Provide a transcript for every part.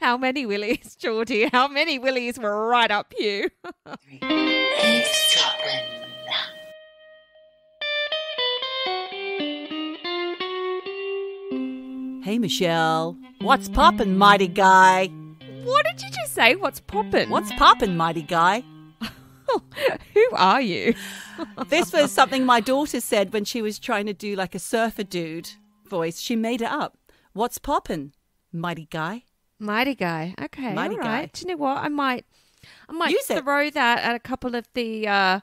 How many willies, Geordie? How many willies were right up you? Hey, Michelle. What's poppin', mighty guy? What did you just say? What's poppin'? What's poppin', mighty guy? Who are you? This was something my daughter said when she was trying to do like a surfer dude voice. She made it up. What's poppin', mighty guy? Mighty guy. Okay. Mighty all guy. Do you know what? I might I might Use it. throw that at a couple of the uh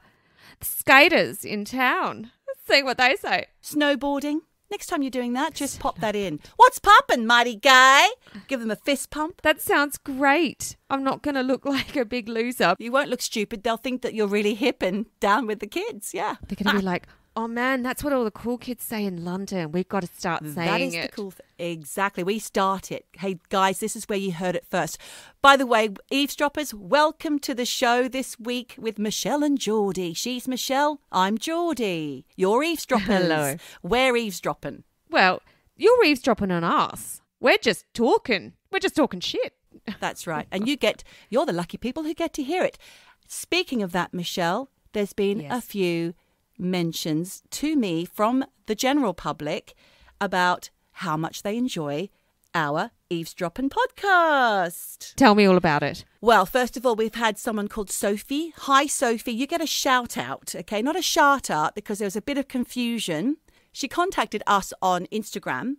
skaters in town. See what they say. Snowboarding. Next time you're doing that, just pop that in. What's poppin', mighty guy? Give them a fist pump. That sounds great. I'm not going to look like a big loser. You won't look stupid. They'll think that you're really hip and down with the kids. Yeah. They're going to be like, "Oh man, that's what all the cool kids say in London. We've got to start saying That is it." the cool thing. Exactly. We start it. Hey, guys, this is where you heard it first. By the way, eavesdroppers, welcome to the show this week with Michelle and Geordie. She's Michelle. I'm Geordie. You're eavesdroppers. Hello. We're eavesdropping. Well, you're eavesdropping on us. We're just talking. We're just talking shit. That's right. And you get, you're the lucky people who get to hear it. Speaking of that, Michelle, there's been a few mentions to me from the general public about how much they enjoy our eavesdropping podcast. Tell me all about it. Well, first of all, we've had someone called Sophie. Hi, Sophie. You get a shout out, okay? Not a shout out because there was a bit of confusion. She contacted us on Instagram,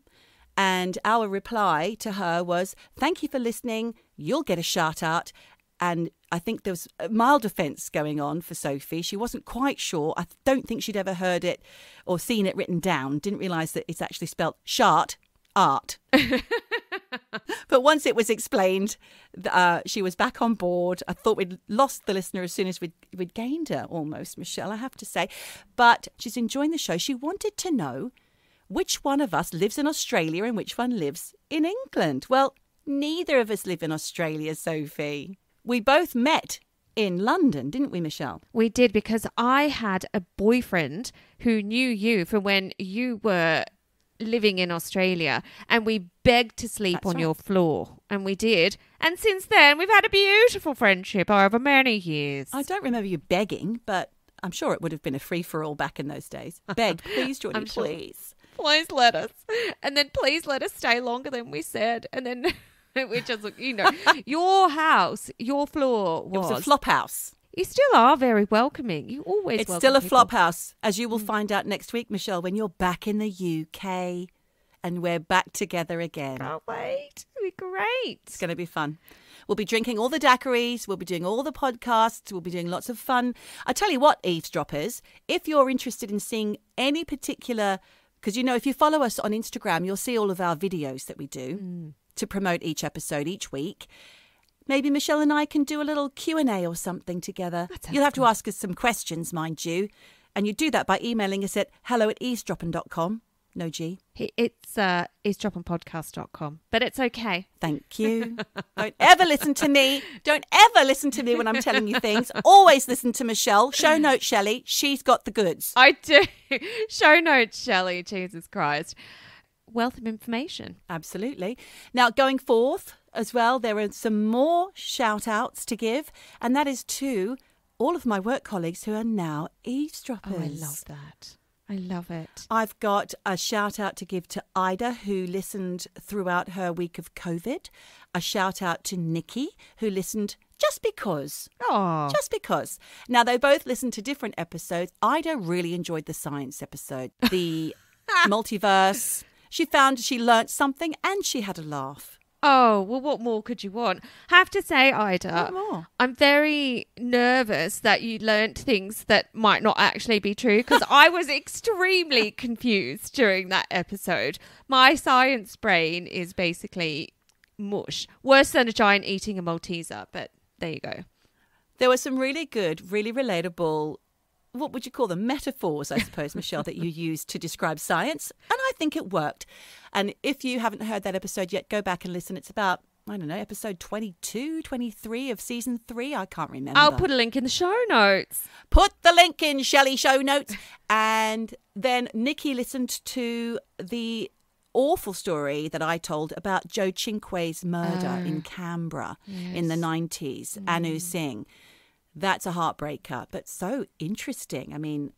and our reply to her was, Thank you for listening. You'll get a shout out. And I think there was a mild offence going on for Sophie. She wasn't quite sure. I don't think she'd ever heard it or seen it written down. Didn't realise that it's actually spelled shart art. But once it was explained, uh, she was back on board. I thought we'd lost the listener as soon as we'd, we'd gained her, almost, Michelle, I have to say. But she's enjoying the show. She wanted to know which one of us lives in Australia and which one lives in England. Well, neither of us live in Australia, Sophie. We both met in London, didn't we, Michelle? We did because I had a boyfriend who knew you from when you were living in Australia and we begged to sleep That's on right. your floor and we did and since then we've had a beautiful friendship over many years I don't remember you begging, but I'm sure it would have been a free for all back in those days. Beg, please, Jordan, I'm sure. please. please let us and then please let us stay longer than we said and then we is, you know your house your floor was, was a flop house. you still are very welcoming you always It's still a people. flop house, as you will mm. find out next week, Michelle, when you're back in the UK and we're back together again. can't wait it'll be great It's going to be fun. We'll be drinking all the daiquiris. We'll be doing all the podcasts. We'll be doing lots of fun. I tell you what, eavesdroppers, if you're interested in seeing any particular, because you know, if you follow us on Instagram, you'll see all of our videos that we do mm. To promote each episode each week. Maybe Michelle and I can do a little Q and A or something together. You'll have to ask us some questions, mind you, and you do that by emailing us at hello at eavesdropping.com. No G. It's uh, eavesdroppingpodcast.com, but it's okay. Thank you. Don't ever listen to me. Don't ever listen to me when I'm telling you things. Always listen to Michelle. Show note Shelley. She's got the goods. I do. Show notes, Shelley. Jesus Christ. Wealth of information. Absolutely. Now, going forth as well, there are some more shout outs to give, and that is to all of my work colleagues who are now eavesdroppers. Oh, I love that. I love it. I've got a shout out to give to Ida, who listened throughout her week of COVID. A shout out to Nikki, who listened just because. Oh, Just because. Now, they both listened to different episodes. Ida really enjoyed the science episode, the multiverse. She found she learnt something and she had a laugh. oh. Well, what more could you want? Have to say, Ida? I'm very nervous that you learnt things that might not actually be true because I was extremely confused during that episode. My science brain is basically mush, worse than a giant eating a Malteser. But there you go. There were some really good, really relatable, what would you call them? Metaphors, I suppose, Michelle, that you used to describe science. And I think it worked. And if you haven't heard that episode yet, go back and listen. It's about, I don't know, episode 22, 23 of season three. I can't remember. I'll put a link in the show notes. Put the link in Shelley show notes. And then Nikki listened to the awful story that I told about Joe Cinque's murder in mm. Canberra in the 90s, Anu mm. Singh. That's a heartbreaker, but so interesting. I mean,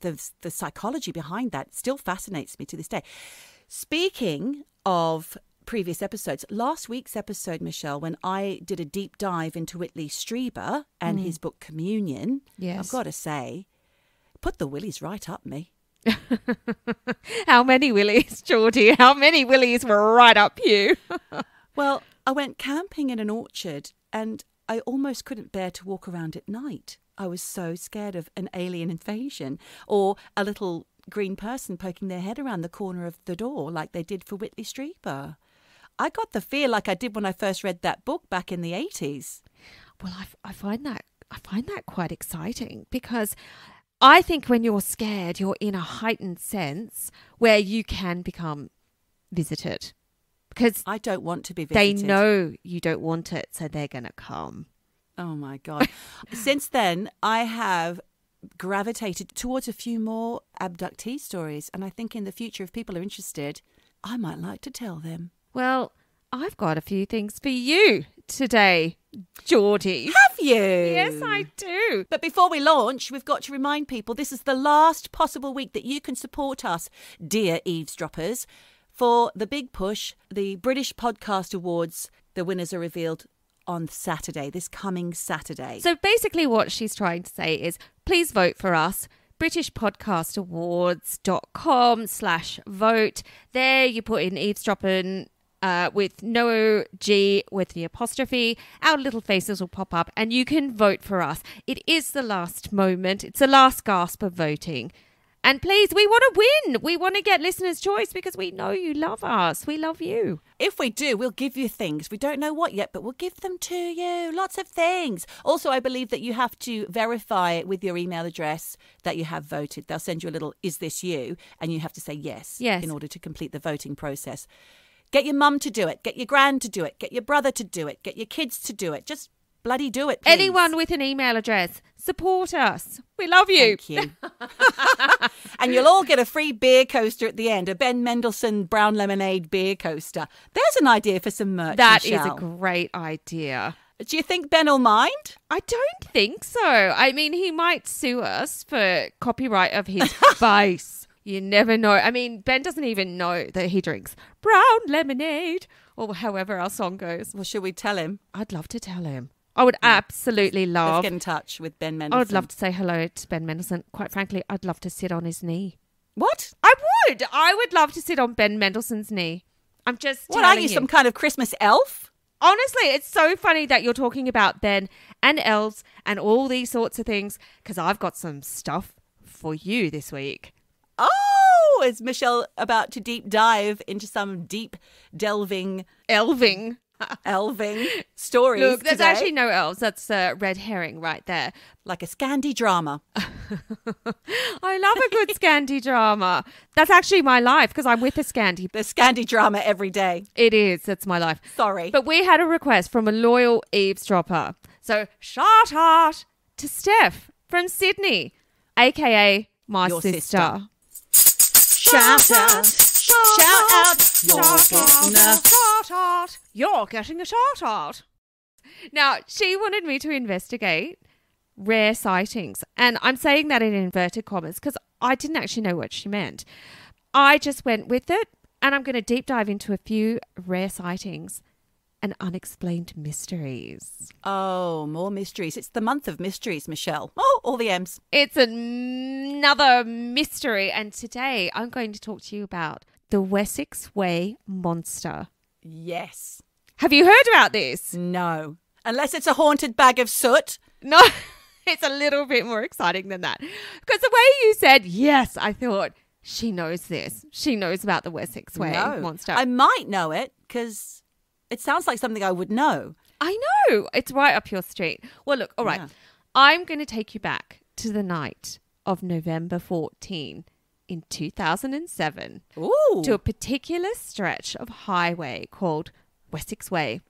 the the psychology behind that still fascinates me to this day. Speaking of previous episodes, last week's episode, Michelle, when I did a deep dive into Whitley Strieber and mm. his book Communion, Yes. I've got to say, put the willies right up me. How many willies, Geordie? How many willies were right up you? Well, I went camping in an orchard and I almost couldn't bear to walk around at night. I was so scared of an alien invasion or a little green person poking their head around the corner of the door like they did for Whitley Strieber. I got the fear like I did when I first read that book back in the 80s. Well, I, I find that I find that quite exciting because I think when you're scared, you're in a heightened sense where you can become visited because I don't want to be visited. they know you don't want it, so they're going to come. Oh my God. Since then, I have gravitated towards a few more abductee stories. And I think in the future, if people are interested, I might like to tell them. Well, I've got a few things for you today, Geordie. Have you? Yes, I do. But before we launch, we've got to remind people this is the last possible week that you can support us, dear eavesdroppers, for the big push, the British Podcast Awards. The winners are revealed on Saturday, this coming Saturday. So basically, what she's trying to say is please vote for us. BritishPodcastAwards.com slash vote. There you put in eavesdropping uh, with no G with the apostrophe. Our little faces will pop up and you can vote for us. It is the last moment, it's the last gasp of voting. And please, we want to win. We want to get listeners' choice because we know you love us. We love you. If we do, we'll give you things. We don't know what yet, but we'll give them to you. Lots of things. Also, I believe that you have to verify with your email address that you have voted. They'll send you a little, is this you? And you have to say yes, Yes. in order to complete the voting process. Get your mum to do it. Get your grand to do it. Get your brother to do it. Get your kids to do it. Just bloody do it. Please. Anyone with an email address, support us. We love you. Thank you. and you'll all get a free beer coaster at the end, a Ben Mendelsohn brown lemonade beer coaster. There's an idea for some merch. That is Michelle. a great idea. Do you think Ben will mind? I don't think so. I mean, he might sue us for copyright of his face. You never know. I mean, Ben doesn't even know that he drinks brown lemonade or however our song goes. Well, should we tell him? I'd love to tell him. I would absolutely Let's love. get in touch with Ben I would love to say hello to Ben Mendelsohn. Quite frankly, I'd love to sit on his knee. What? I would. I would love to sit on Ben Mendelsohn's knee. I'm just What are you, you. some kind of Christmas elf? Honestly, it's so funny that you're talking about Ben and elves and all these sorts of things because I've got some stuff for you this week. Oh, is Michelle about to deep dive into some deep delving, Elving. elving stories? Look, there's today? actually no elves. That's a red herring right there. like a Scandi drama. I love a good Scandi drama. That's actually my life because I'm with a Scandi. The Scandi drama every day. It is. That's my life. Sorry. But we had a request from a loyal eavesdropper. So shout out to Steph from Sydney, aka my Your sister. sister. Shout out. Shout out. Your listener. Shout out. You're getting a shout out. Now, she wanted me to investigate rare sightings. And I'm saying that in inverted commas because I didn't actually know what she meant. I just went with it and I'm going to deep dive into a few rare sightings and unexplained mysteries. Oh, more mysteries. It's the month of mysteries, Michelle. Oh, all the M's. It's another mystery. And today I'm going to talk to you about the Wessex Way monster. Yes. Have you heard about this? No. Unless it's a haunted bag of soot. No, it's a little bit more exciting than that. Because the way you said yes, I thought she knows this. She knows about the Wessex Way no. monster. I might know it because it sounds like something I would know. I know. It's right up your street. Well, look, all right. Yeah. I'm going to take you back to the night of November 14 in 2007 Ooh. to a particular stretch of highway called Wessex Way,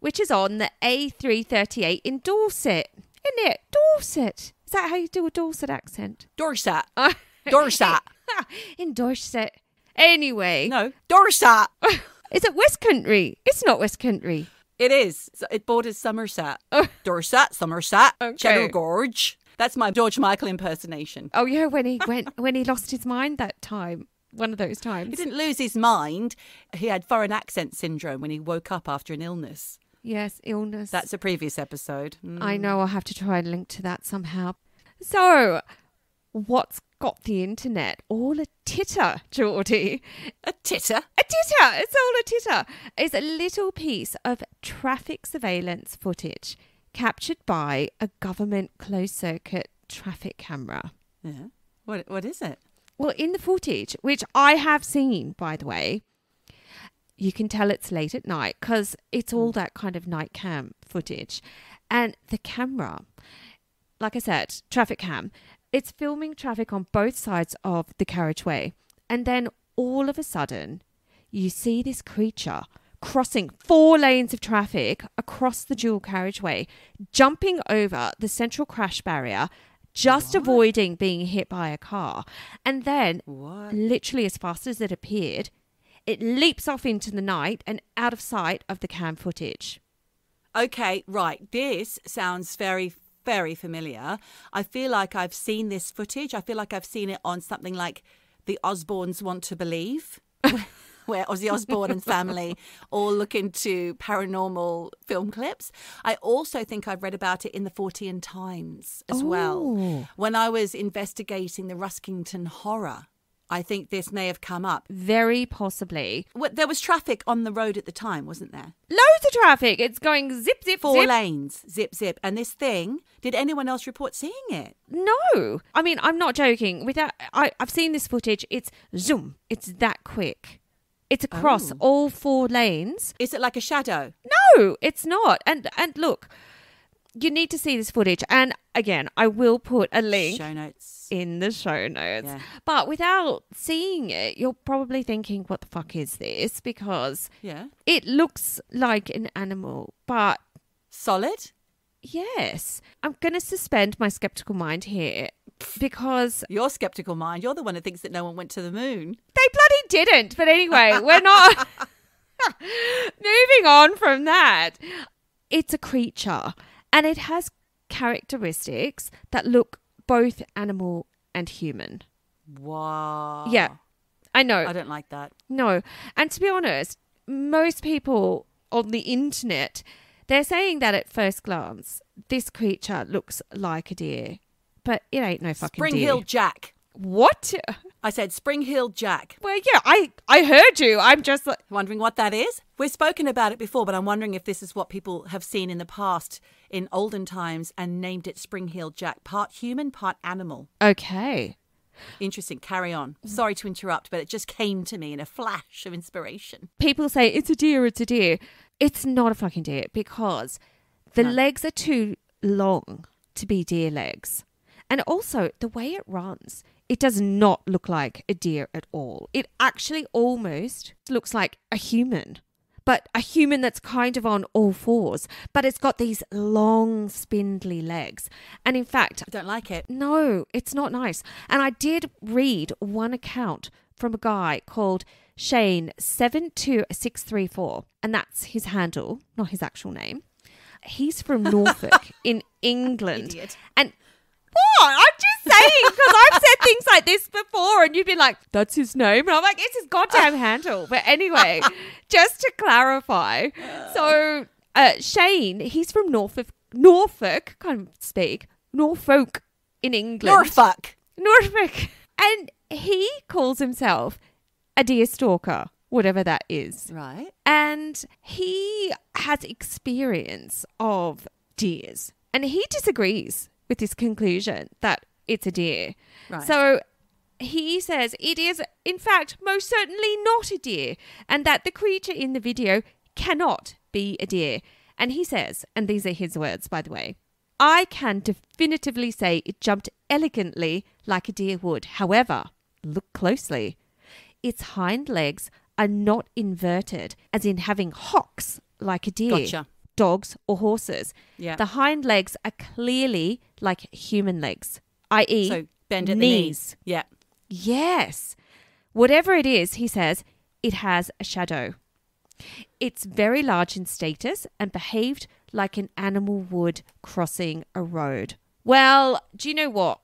which is on the A338 in Dorset. Isn't it? Dorset. Is that how you do a Dorset accent? Dorset. Oh. Dorset. in Dorset. Anyway, No, Dorset. is it West Country? It's not West Country. It is. It borders Somerset. Oh. Dorset, Somerset, Okay. Cheddar Gorge. That's my George Michael impersonation. Oh yeah, when he went when he lost his mind that time. One of those times. He didn't lose his mind. He had foreign accent syndrome when he woke up after an illness. Yes, illness. That's a previous episode. Mm. I know I'll have to try and link to that somehow. So, what's got the internet all a titter, Geordie? A titter. A titter! It's all a titter. It's a little piece of traffic surveillance footage captured by a government closed circuit traffic camera. Yeah. What, what is it? Well, in the footage, which I have seen, by the way, you can tell it's late at night because it's all hmm. that kind of night cam footage. And the camera, like I said, traffic cam, it's filming traffic on both sides of the carriageway. And then all of a sudden, you see this creature crossing four lanes of traffic across the dual carriageway, jumping over the central crash barrier, just avoiding being hit by a car. And then, What? literally as fast as it appeared, it leaps off into the night and out of sight of the cam footage. Okay, right. This sounds very, very familiar. I feel like I've seen this footage. I feel like I've seen it on something like The Osbournes Want to Believe, where Ozzy Osbourne and family all look into paranormal film clips. I also think I've read about it in the Fortean Times as well. Oh. When I was investigating the Ruskington horror, I think this may have come up. Very possibly. Well, There was traffic on the road at the time, wasn't there? Loads of traffic. It's going zip, zip, Four zip. lanes, zip, zip. And this thing, did anyone else report seeing it? No. I mean, I'm not joking. Without, I, I've seen this footage. It's zoom. It's that quick. It's across Oh. all four lanes. Is it like a shadow? No, it's not. And and look, you need to see this footage. And again, I will put a link Show notes. in the show notes. Yeah. But without seeing it, you're probably thinking, what the fuck is this? Because Yeah. it looks like an animal, but Solid? yes, I'm going to suspend my skeptical mind here because Your skeptical mind. You're the one who thinks that no one went to the moon. they didn't. But anyway, we're not moving on from that. It's a creature and it has characteristics that look both animal and human. Wow. Yeah, I know. I don't like that. No. And to be honest, most people on the internet, they're saying that at first glance, this creature looks like a deer. But it ain't no fucking Spring deer. Hill Jack. What? I said Spring Hill Jack. Well, yeah, I I heard you. I'm just like Wondering what that is? We've spoken about it before, but I'm wondering if this is what people have seen in the past in olden times and named it Spring Hill Jack. Part human, part animal. okay. Interesting. Carry on. Sorry to interrupt, but it just came to me in a flash of inspiration. People say it's a deer, it's a deer. It's not a fucking deer because the No. legs are too long to be deer legs. And also, the way it runs, it does not look like a deer at all. It actually almost looks like a human, but a human that's kind of on all fours, but it's got these long, spindly legs. And in fact, I don't like it. no, it's not nice. And I did read one account from a guy called Shane seven two six three four, and that's his handle, not his actual name. He's from Norfolk in England, Idiot. and what? I'm just saying because I've said things like this before, and you'd be like, "That's his name," and I'm like, "It's his goddamn handle." But anyway, just to clarify, so uh, Shane, he's from Norfolk, Norfolk, can't speak, Norfolk in England. Norfolk. Norfolk. And he calls himself a deer stalker, whatever that is. Right. And he has experience of deers. And he disagrees with this conclusion that it's a deer. Right. So he says it is, in fact, most certainly not a deer, and that the creature in the video cannot be a deer. And he says, and these are his words, by the way I can definitively say it jumped elegantly like a deer would. However, look closely. Its hind legs are not inverted, as in having hocks like a deer, Gotcha. dogs, or horses. Yeah. The hind legs are clearly like human legs, i.e., So bend at the knees. Yeah. Yes. Whatever it is, he says, it has a shadow. It's very large in status and behaved like an animal would crossing a road. Well, do you know what?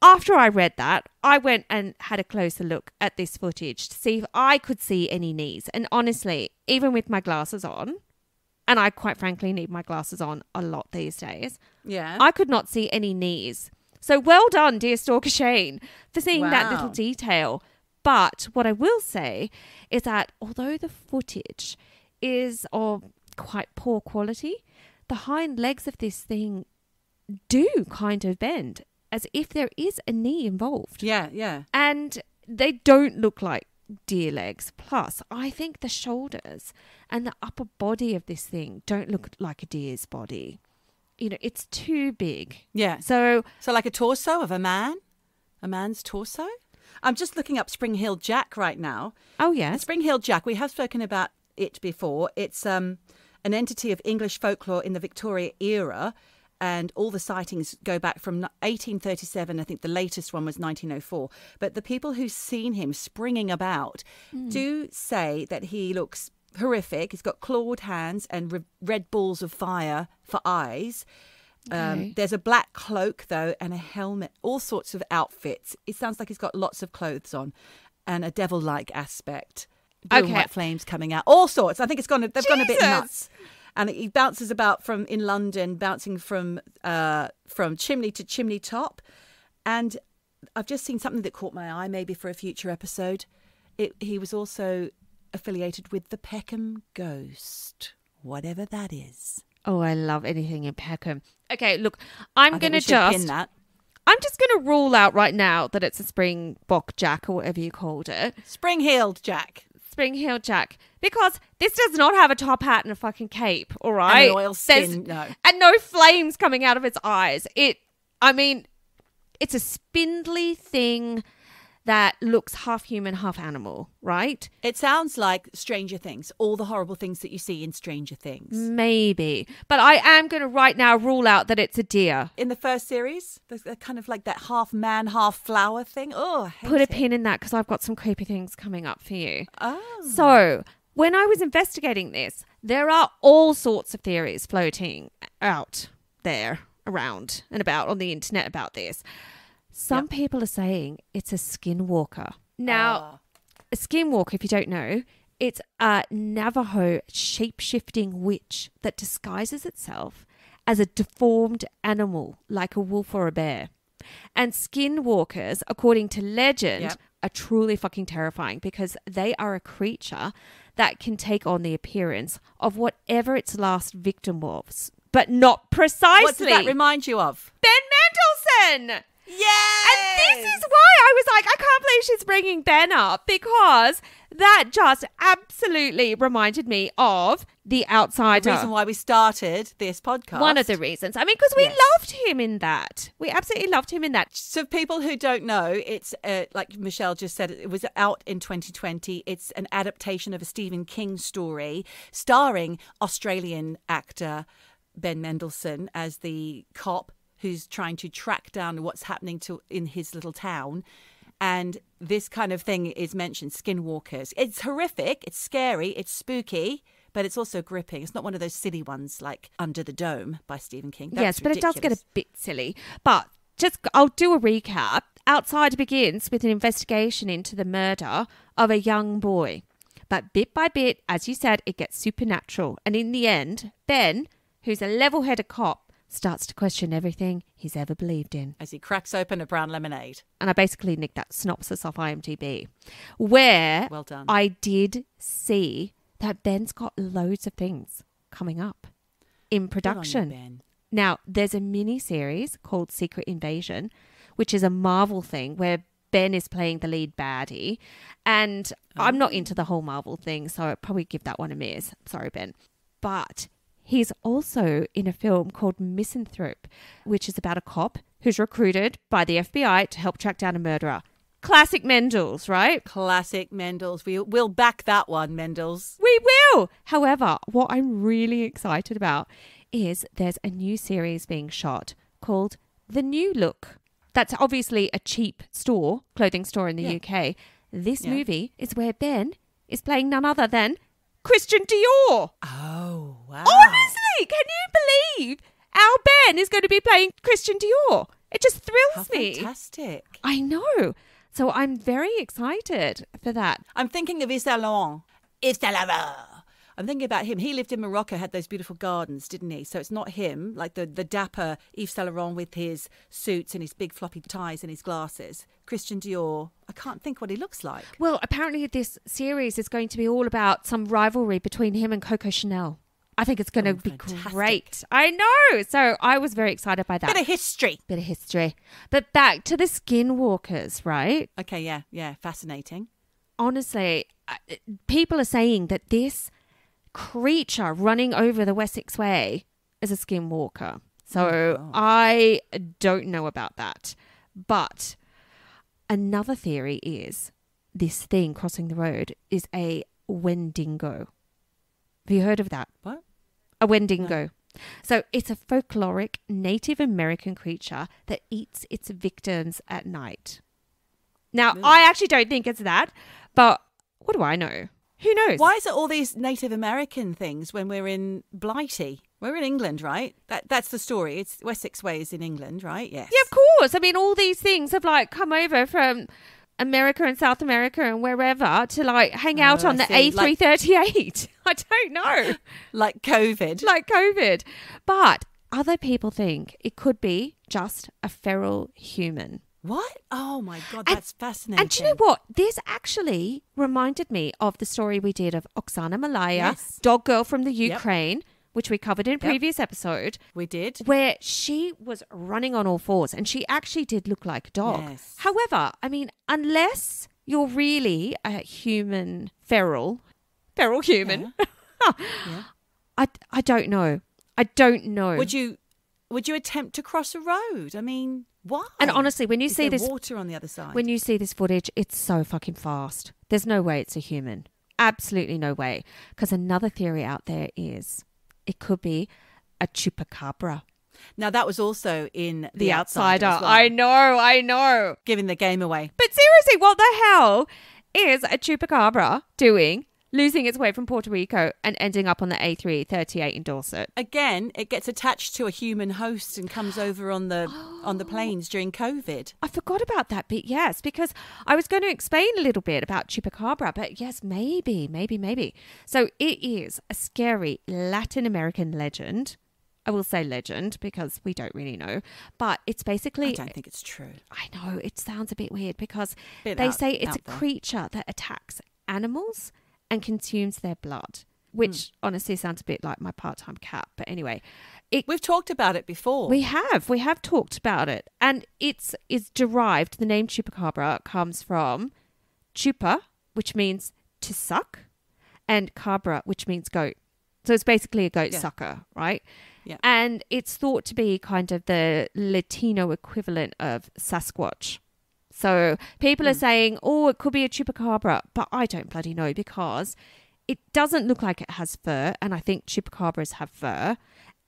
After I read that, I went and had a closer look at this footage to see if I could see any knees. And honestly, even with my glasses on, and I quite frankly need my glasses on a lot these days, Yeah. I could not see any knees. So well done, dear Stalker Shane, for seeing that little detail. But what I will say is that although the footage is of quite poor quality, the hind legs of this thing do kind of bend as if there is a knee involved. yeah, yeah. And they don't look like deer legs. Plus, I think the shoulders and the upper body of this thing don't look like a deer's body. You know, it's too big. Yeah. So, So, like a torso of a man? A man's torso? I'm just looking up Spring Hill Jack right now. oh yes, Spring Hill Jack, we have spoken about it before. It's um, an entity of English folklore in the Victoria era, and all the sightings go back from 1837. I think the latest one was 1904. But the people who've seen him springing about do say that he looks horrific. He's got clawed hands and re- red balls of fire for eyes. Um, Okay. there's a black cloak though, and a helmet, all sorts of outfits. It sounds like he's got lots of clothes on, and a devil-like aspect. Blue and Okay. white flames coming out, all sorts. I think it's gone. They've gone a bit nuts, and he bounces about from in London, bouncing from uh, from chimney to chimney top. And I've just seen something that caught my eye, maybe for a future episode. It, he was also affiliated with the Peckham Ghost, whatever that is. oh, I love anything in Peckham. Okay, look, I'm gonna we pin just, that. I'm just gonna rule out right now that it's a Springbok Jack or whatever you called it, Spring heeled Jack. Spring Heel Jack, because this does not have a top hat and a fucking cape. All right, and an oil skin, no. and no flames coming out of its eyes. It, I mean, it's a spindly thing that looks half human, half animal, right? It sounds like Stranger Things, all the horrible things that you see in Stranger Things. Maybe, but I am going to right now rule out that it's a deer. In the first series, there's kind of like that half man, half flower thing. Oh, Put a it. pin in that because I've got some creepy things coming up for you. Oh. So, when I was investigating this, there are all sorts of theories floating out there around and about on the internet about this. Some people are saying it's a skinwalker. Now, Ah. a skinwalker, if you don't know, it's a Navajo shape shifting witch that disguises itself as a deformed animal like a wolf or a bear. And skinwalkers, according to legend, Yep. are truly fucking terrifying because they are a creature that can take on the appearance of whatever its last victim was, but not precisely what does that remind you of? Ben Mendelsohn. Yeah. And this is why I was like, I can't believe she's bringing Ben up because that just absolutely reminded me of The outsider. the reason why we started this podcast. One of the reasons. I mean, because we Yes. loved him in that. We absolutely loved him in that. So, people who don't know, it's uh, like Michelle just said, it was out in 2020. It's an adaptation of a Stephen King story starring Australian actor Ben Mendelsohn as the cop who's trying to track down what's happening to in his little town. And this kind of thing is mentioned skinwalkers. It's horrific, it's scary, it's spooky. But it's also gripping. It's not one of those silly ones like Under the Dome by Stephen King. That's yes, but it does get a bit silly. But just, I'll do a recap. Outside begins with an investigation into the murder of a young boy. But bit by bit, as you said, it gets supernatural. And in the end, Ben, who's a level headed cop, starts to question everything he's ever believed in. as he cracks open a brown lemonade. And I basically nicked that synopsis off IMDb, where Well done. I did see that Ben's got loads of things coming up in you, production. Ben. Now, there's a mini series called Secret Invasion, which is a Marvel thing where Ben is playing the lead baddie. And I'm not oh. into the whole Marvel thing, so I'd probably give that one a miss. Sorry, Ben. But he's also in a film called Misanthrope, which is about a cop who's recruited by the FBI to help track down a murderer. Classic Mendels, right? Classic Mendels. We, we'll back that one, Mendels. We will. However, what I'm really excited about is there's a new series being shot called The New Look. that's obviously a cheap store, clothing store in the Yeah. UK. This Yeah. movie is where Ben is playing none other than Christian Dior. Oh, wow. Honestly, can you believe our Ben is going to be playing Christian Dior? It just How thrills me. fantastic. I know. So I'm very excited for that. I'm thinking of Yves Saint Laurent. Yves Saint Laurent. I'm thinking about him. He lived in Morocco, had those beautiful gardens, didn't he? So it's not him, like the, the dapper Yves Saint Laurent with his suits and his big floppy ties and his glasses. Christian Dior. I can't think what he looks like. Well, apparently this series is going to be all about some rivalry between him and Coco Chanel. I think it's going to Oh, be fantastic. great. I know. So I was very excited by that. Bit of history. Bit of history. But back to the skinwalkers, right? Okay, yeah, yeah, fascinating. Honestly, people are saying that this creature running over the Wessex Way is a skinwalker. So Oh, I don't know about that. But another theory is this thing crossing the road is a Wendigo. Have you heard of that? What? A Wendigo. So it's a folkloric Native American creature that eats its victims at night. Now, Ugh. I actually don't think it's that, but what do I know? Who knows? Why is it all these Native American things when we're in Blighty? We're in England, right? That that's the story. It's Wessex Way is in England, right? Yes. Yeah, of course. I mean, all these things have like come over from America and South America and wherever to like hang out Oh, on I the A338. I don't know. Like COVID. like COVID. But other people think it could be just a feral human. What? Oh my god, And- that's fascinating. And do you know what? This actually reminded me of the story we did of Oksana Malaya, Yes. dog girl from the Yep. Ukraine, which we covered in a previous episode, We did. where she was running on all fours and she actually did look like a dog. Yes. However, I mean, unless you're really a human feral, feral human, Yeah. I, I don't know. I don't know. Would you would you attempt to cross a road? I mean, why? And honestly, when you Is see this water on the other side. When you see this footage, it's so fucking fast. There's no way it's a human. Absolutely no way. Because another theory out there is it could be a chupacabra. now that was also in The, outsider. as well, I know, I know. giving the game away. But seriously, what the hell is a chupacabra doing, losing its way from Puerto Rico and ending up on the A338 in Dorset? Again, it gets attached to a human host and comes over on the on the Oh. planes during COVID. I forgot about that bit, yes, because I was going to explain a little bit about Chupacabra, but yes, maybe, maybe, maybe. So it is a scary Latin American legend. I will say legend because we don't really know, but it's basically. I don't think it's true. I know it sounds a bit weird because Bit they out- say it's a there. creature that attacks animals and consumes their blood, which Hmm. honestly sounds a bit like my part-time cat. But anyway, it We've talked about it before. we have. We have talked about it. And it's is derived, the name chupacabra comes from chupa, which means to suck, and cabra, which means goat. So it's basically a goat Yeah. sucker, right? Yeah. And it's thought to be kind of the Latino equivalent of Sasquatch. So people Hmm. are saying, oh, it could be a chupacabra, but I don't bloody know because it doesn't look like it has fur, and I think chupacabras have fur.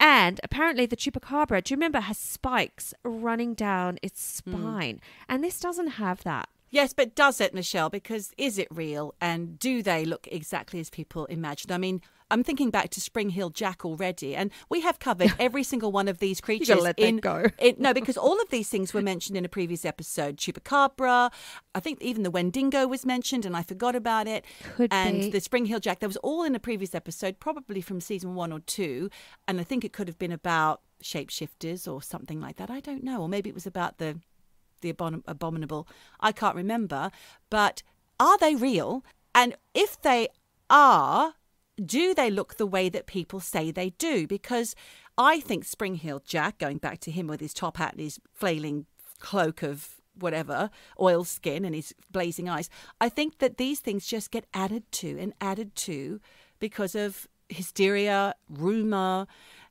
And apparently, the chupacabra, do you remember, has spikes running down its Hmm. spine, and this doesn't have that. Yes, but does it, Michelle? Because is it real? And do they look exactly as people imagine? I mean, I'm thinking back to Spring Hill Jack already, and we have covered every single one of these creatures. let that in, go. in- no, because all of these things were mentioned in a previous episode. Chupacabra, I think even the Wendigo was mentioned, and I forgot about it. Could and be. the Spring Hill Jack, that was all in a previous episode, probably from season one or two. And I think it could have been about shapeshifters or something like that. I don't know. Or maybe it was about the the abom- abominable. I can't remember. But are they real? And if they are, do they look the way that people say they do? Because I think Spring Hill Jack, going back to him with his top hat and his flailing cloak of whatever, oil skin and his blazing eyes, I think that these things just get added to and added to because of hysteria, rumor,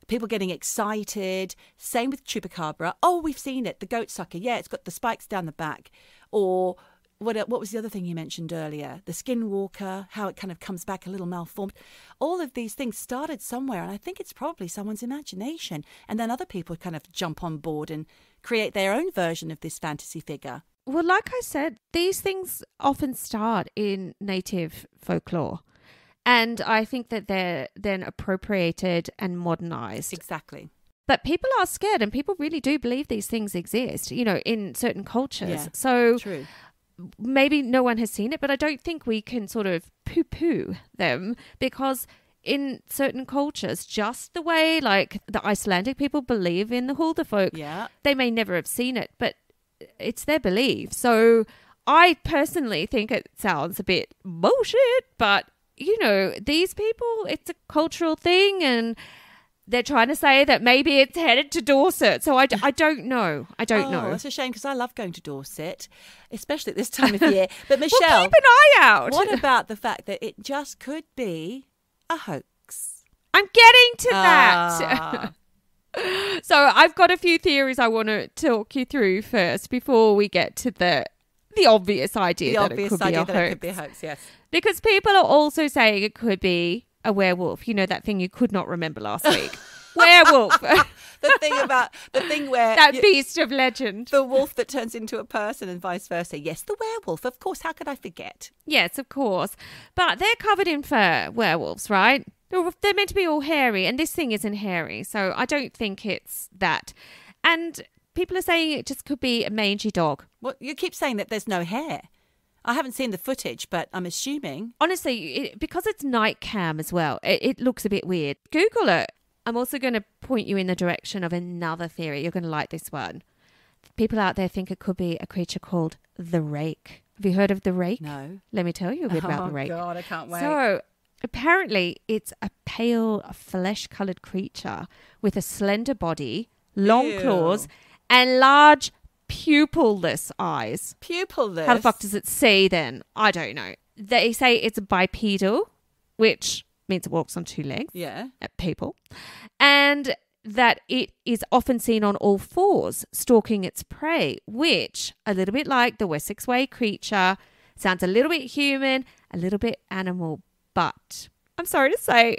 people getting excited. Same with Chupacabra. Oh, we've seen it. The goat sucker. Yeah, it's got the spikes down the back. Or what, uh, what was the other thing you mentioned earlier? The skinwalker, how it kind of comes back a little malformed. All of these things started somewhere, and I think it's probably someone's imagination. And then other people kind of jump on board and create their own version of this fantasy figure. Well, like I said, these things often start in native folklore. And I think that they're then appropriated and modernized. Exactly. But people are scared and people really do believe these things exist, you know, in certain cultures. Yeah, so True. Maybe no one has seen it, but I don't think we can sort of poo poo them because in certain cultures, just the way like the Icelandic people believe in the Hulda folk, Yeah. they may never have seen it, but it's their belief. So I personally think it sounds a bit bullshit, but you know, these people, it's a cultural thing and they're trying to say that maybe it's headed to Dorset. So I, d- I don't know. I don't oh, know. That's a shame because I love going to Dorset, especially at this time of year. But Well, Michelle, keep an eye out. what about the fact that it just could be a hoax? I'm getting to that. Ah. So I've got a few theories I want to talk you through first before we get to the the obvious idea the that obvious it could idea be a that it could be a hoax. Yes. Because people are also saying it could be a werewolf. You know that thing you could not remember last week. werewolf. The thing about the thing where that you- beast of legend. the wolf that turns into a person and vice versa. Yes, the werewolf. Of course. How could I forget? Yes, of course. But they're covered in fur, werewolves, right? They're they're meant to be all hairy, and this thing isn't hairy, so I don't think it's that. And people are saying it just could be a mangy dog. Well, you keep saying that there's no hair. I haven't seen the footage, but I'm assuming. Honestly, it, because it's night cam as well, it, it looks a bit weird. Google it. I'm also going to point you in the direction of another theory. You're going to like this one. People out there think it could be a creature called the rake. Have you heard of the rake? No. Let me tell you a bit about the oh, rake. Oh, God, I can't wait. So apparently, it's a pale, flesh-colored creature with a slender body, long Ew. claws, and large pupilless eyes. Pupilless. How the fuck does it see then? I don't know. They say it's a bipedal, which means it walks on two legs, Yeah. At people, and that it is often seen on all fours, stalking its prey, which, a little bit like the Wessex Way creature, sounds a little bit human, a little bit animal, but I'm sorry to say,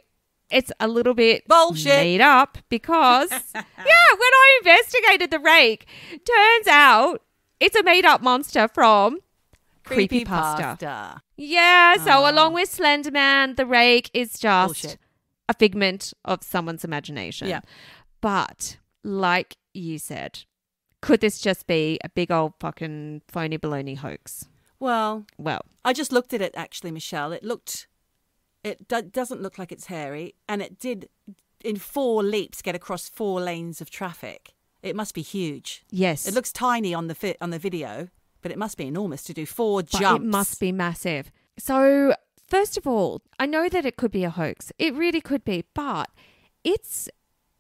it's a little bit Bullshit. made up because, yeah, when I investigated the rake, turns out it's a made up monster from creepy pasta. Yeah, so Oh. along with Slenderman, the rake is just Bullshit. a figment of someone's imagination. Yeah. But like you said, could this just be a big old fucking phony baloney hoax? Well, Well, I just looked at it actually, Michelle. It looked, it do- doesn't look like it's hairy, and it did, in four leaps, get across four lanes of traffic. It must be huge. yes. It looks tiny on the fi- on the video, but it must be enormous to do four but jumps. it must be massive. So, first of all, I know that it could be a hoax. It really could be, but it's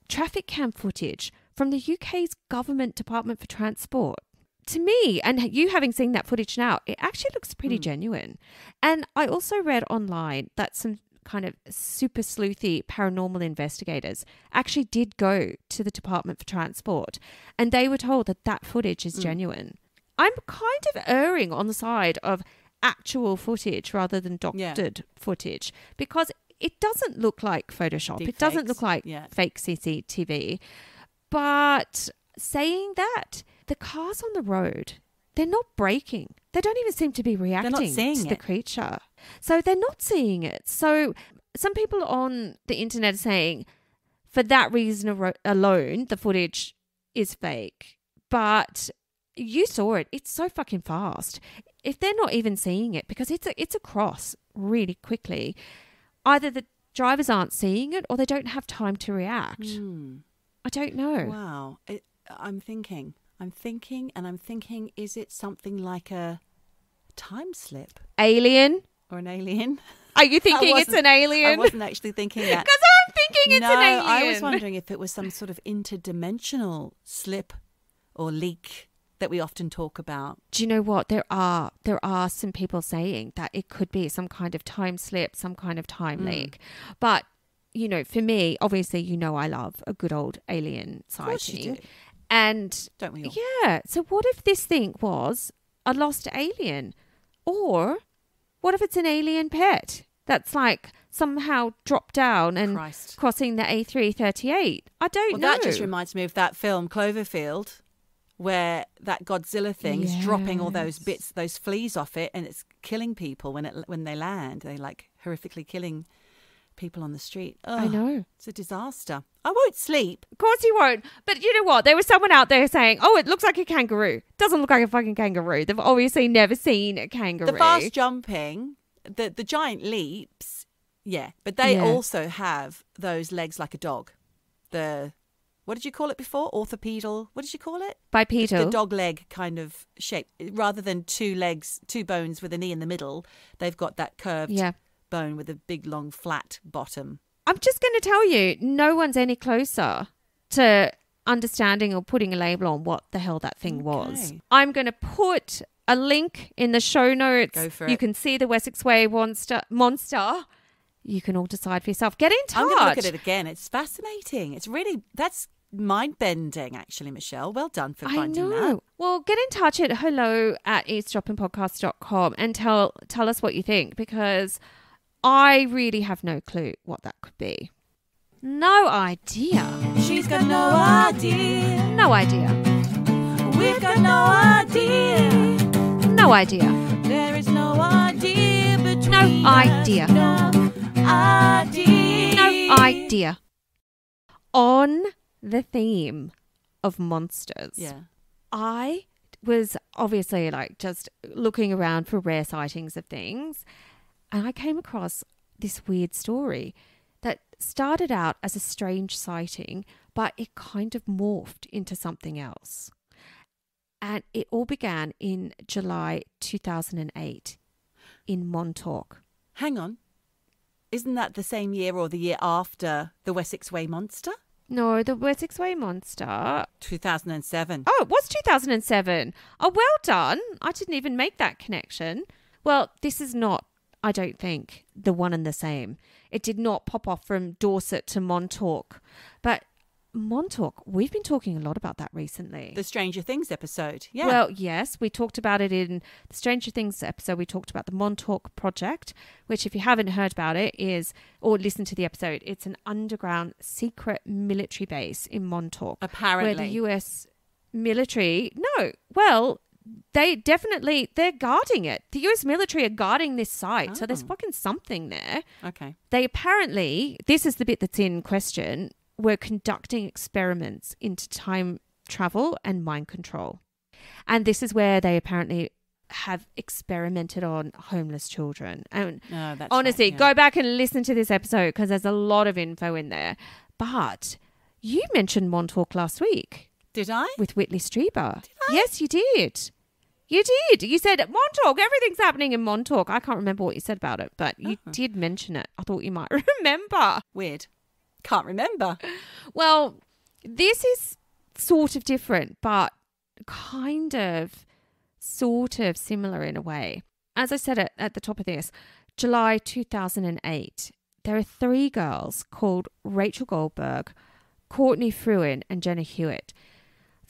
traffic cam footage from the UK's government department for transport. To me, and you having seen that footage now, it actually looks pretty mm. genuine. And I also read online that some kind of super sleuthy paranormal investigators actually did go to the Department for Transport and they were told that that footage is mm. genuine. I'm kind of erring on the side of actual footage rather than Yeah. doctored footage because it doesn't look like Photoshop. it doesn't look like yeah. fake CCTV. But saying that, the cars on the road, they're not braking. They don't even seem to be reacting They're not seeing to the it. creature. So they're not seeing it. So some people on the internet are saying, for that reason alone, the footage is fake. But you saw it. It's so fucking fast. If they're not even seeing it, because it's a, it's across really quickly, either the drivers aren't seeing it or they don't have time to react. Hmm. I don't know. Wow. It, I'm thinking. I'm thinking, and I'm thinking. Is it something like a time slip Alien? or an alien? Are you thinking it's an alien? I wasn't actually thinking that. Because I'm thinking it's no, an alien. I was wondering if it was some sort of interdimensional slip or leak that we often talk about. Do you know what? There are there are some people saying that it could be some kind of time slip, some kind of time Hmm. leak. But you know, for me, obviously, you know, I love a good old alien Of course you sighting, do. And Don't we all? yeah. So what if this thing was a lost alien, or what if it's an alien pet that's like somehow dropped down and Christ. crossing the A three thirty eight? I don't Well, know. that just reminds me of that film Cloverfield, where that Godzilla thing's dropping all those bits, those fleas off it, and it's killing people when it when they land. They like horrifically killing people on the street. I know. it's a disaster. I won't sleep. Of course you won't. But you know what? There was someone out there saying, "Oh, it looks like a kangaroo." Doesn't look like a fucking kangaroo. They've obviously never seen a kangaroo. The fast jumping, the the giant leaps, yeah, but they Yeah. also have those legs like a dog. The what did you call it before? Orthopedal. What did you call it? Bipedal. The dog leg kind of shape. Rather than two legs, two bones with a knee in the middle, they've got that curved Yeah. Bone with a big, long, flat bottom. I'm just going to tell you, no one's any closer to understanding or putting a label on what the hell that thing was. I'm going to put a link in the show notes. Go for you can see the Wessex Way monster. Monster. You can all decide for yourself. Get in touch. I'm going to look at it again. It's fascinating. It's really that's mind bending, actually, Michelle. Well done for finding I know. that. Well, get in touch at hello at eavesdroppingpodcast.com and tell tell us what you think because I really have no clue what that could be. No idea. She's got no idea. No idea. We've got no idea. No idea. There is no idea between No idea. us. No idea. No idea. On the theme of monsters. Yeah. I was obviously like just looking around for rare sightings of things, and I came across this weird story that started out as a strange sighting, but it kind of morphed into something else. And it all began in July 2008 in Montauk. Hang on. Isn't that the same year or the year after the Wessex Way Monster? No, the Wessex Way Monster 2007. Oh, it was 2007. Oh, well done. I didn't even make that connection. Well, this is not, I don't think, the one and the same. It did not pop off from Dorset to Montauk. But Montauk, we've been talking a lot about that recently. The Stranger Things episode. Yeah. Well, yes, we talked about it in the Stranger Things episode. We talked about the Montauk Project, which, if you haven't heard about it, is or listened to the episode, it's an underground secret military base in Montauk apparently. where the US military no well they definitely they're guarding it. The US military are guarding this site. So there's Oh. fucking something there. Okay. they apparently this is the bit that's in question were conducting experiments into time travel and mind control. And this is where they apparently have experimented on homeless children. And oh, that's honestly right, yeah. go back and listen to this episode because there's a lot of info in there. But you mentioned montauk last week Did I? with Whitley Strieber. Yes, you did. You did. You said Montauk. Everything's happening in Montauk. I can't remember what you said about it, but you Uh-huh. did mention it. I thought you might remember. Weird. Can't remember. Well, this is sort of different, but kind of, sort of similar in a way. As I said at, at the top of this, July 2008, there are three girls called Rachel Goldberg, Courtney Fruin, and Jenna Hewitt.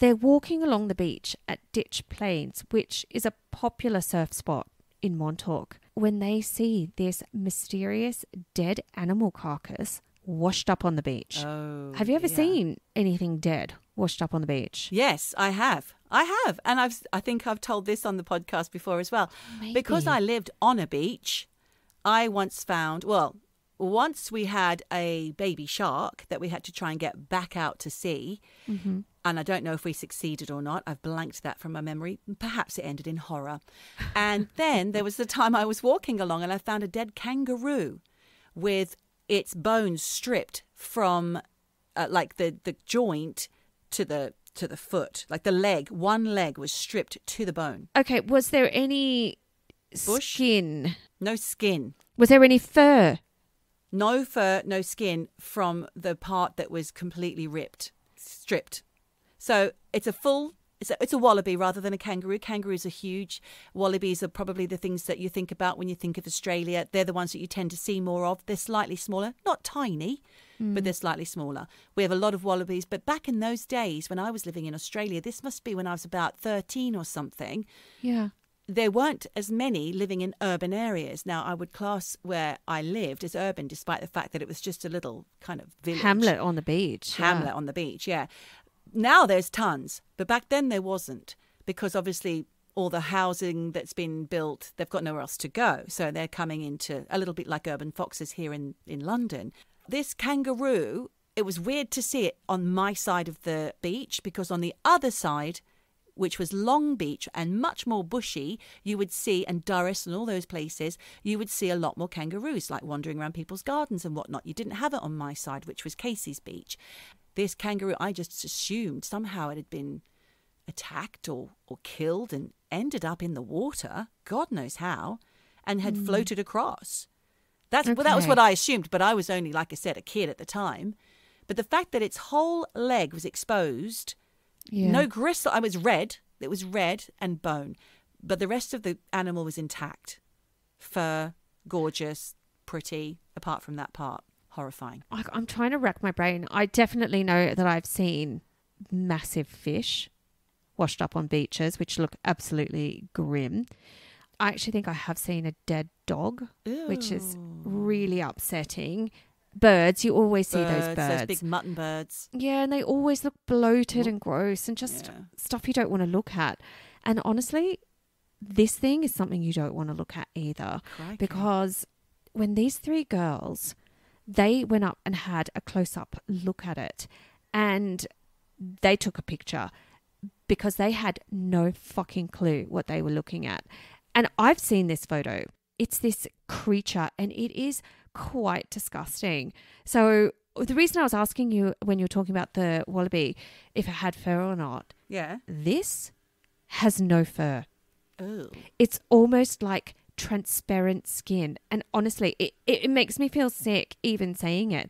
They're walking along the beach at Ditch Plains, which is a popular surf spot in Montauk, when they see this mysterious dead animal carcass washed up on the beach. Oh. Have you ever dear. seen anything dead washed up on the beach? Yes, I have. I have, and I've. I think I've told this on the podcast before as well. Because I lived on a beach, I once found. Well, once we had a baby shark that we had to try and get back out to sea, Mm-hmm. And I don't know if we succeeded or not. I've blanked that from my memory. Perhaps it ended in horror. And then there was the time I was walking along and I found a dead kangaroo with its bones stripped from uh, like the the joint to the to the foot, like the leg. One leg was stripped to the bone. Okay, was there any Bush? skin? No skin, Was there any fur? no fur, no skin from the part that was completely ripped, stripped. So it's a full. It's a, it's a wallaby rather than a kangaroo. Kangaroos are huge. Wallabies are probably the things that you think about when you think of Australia. They're the ones that you tend to see more of. They're slightly smaller, not tiny, but hmm. they're slightly smaller. We have a lot of wallabies. But back in those days when I was living in Australia, this must be when I was about 13 or something, Yeah. there weren't as many living in urban areas. Now, I would class where I lived as urban, despite the fact that it was just a little kind of village. Hamlet on the beach. yeah. Hamlet on the beach, yeah. Now there's tons, but back then there wasn't because obviously all the housing that's been built, they've got nowhere else to go. So they're coming into a little bit like urban foxes here in, in London. This kangaroo, it was weird to see it on my side of the beach because on the other side, which was Long Beach and much more bushy, you would see, and Durras and all those places, you would see a lot more kangaroos, like wandering around people's gardens and whatnot. You didn't have it on my side, which was Casey's Beach. This kangaroo, I just assumed somehow it had been attacked or, or killed and ended up in the water, God knows how, and had hmm. floated across. That's well, that was what I assumed, but I was only, like I said, a kid at the time. But the fact that its whole leg was exposed, Yeah. no gristle, I was red. It was red and bone, but the rest of the animal was intact. Fur, gorgeous, pretty. Apart from that part, horrifying. I, I'm trying to rack my brain. I definitely know that I've seen massive fish washed up on beaches, which look absolutely grim. I actually think I have seen a dead dog, which is really upsetting. Birds, you always see those birds. big mutton birds. yeah, and they always look bloated and gross and just Yeah. stuff you don't want to look at. And honestly, this thing is something you don't want to look at either Crikey. because when these three girls they went up and had a close up look at it and they took a picture because they had no fucking clue what they were looking at. And I've seen this photo. It's this creature and it is quite disgusting. So the reason I was asking you when you were talking about the wallaby if it had fur or not, Yeah. this has no fur Oh. it's almost like transparent skin and honestly it, it, it makes me feel sick even saying it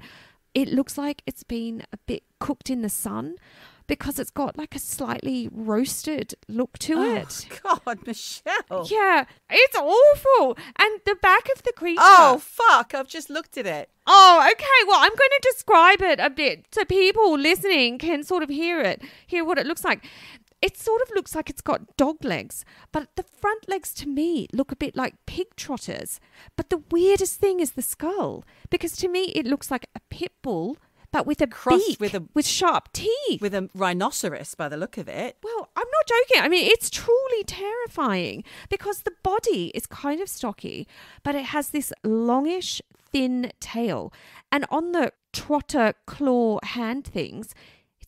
it looks like it's been a bit cooked in the sun because it's got like a slightly roasted look to oh, it Oh, God, Michelle. yeah it's awful and the back of the creature Oh, fuck. I've just looked at it. Oh, okay. Well, I'm going to describe it a bit so people listening can sort of hear it, hear what it looks like. It sort of looks like it's got dog legs, but the front legs to me look a bit like pig trotters. But the weirdest thing is the skull, because to me it looks like a pit bull, but with a Crossed beak with a- with sharp teeth. With a rhinoceros by the look of it. Well, I'm not joking. I mean, it's truly terrifying because the body is kind of stocky, but it has this longish, thin tail. And on the trotter claw hand things,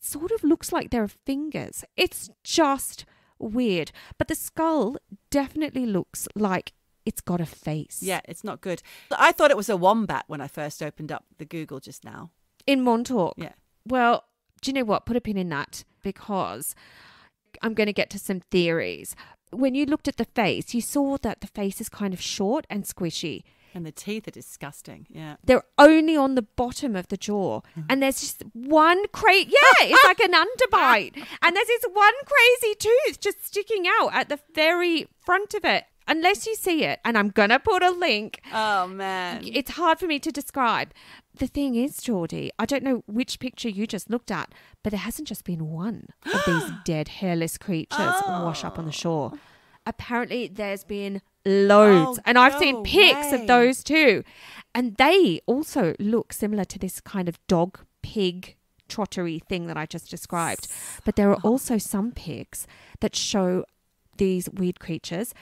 it sort of looks like there are fingers. It's just weird. But the skull definitely looks like it's got a face. Yeah, it's not good. I thought it was a wombat when I first opened up the Google just now. In Montauk. Yeah. Well, do you know what? Put a pin in that because I'm going to get to some theories. When you looked at the face, you saw that the face is kind of short and squishy. And the teeth are disgusting. Yeah. They're only on the bottom of the jaw. Mm-hmm. And there's just one crazy, yeah, it's like an underbite. And there's this one crazy tooth just sticking out at the very front of it. Unless you see it, and I'm going to put a link Oh, man. it's hard for me to describe. The thing is, Geordie, I don't know which picture you just looked at, but there hasn't just been one of these dead, hairless creatures wash up on the oh. shore. Apparently, there's been loads, Oh, and I've no seen pics way. of those too. And they also look similar to this kind of dog pig trottery thing that I just described. But there are also some pics that show these weird creatures,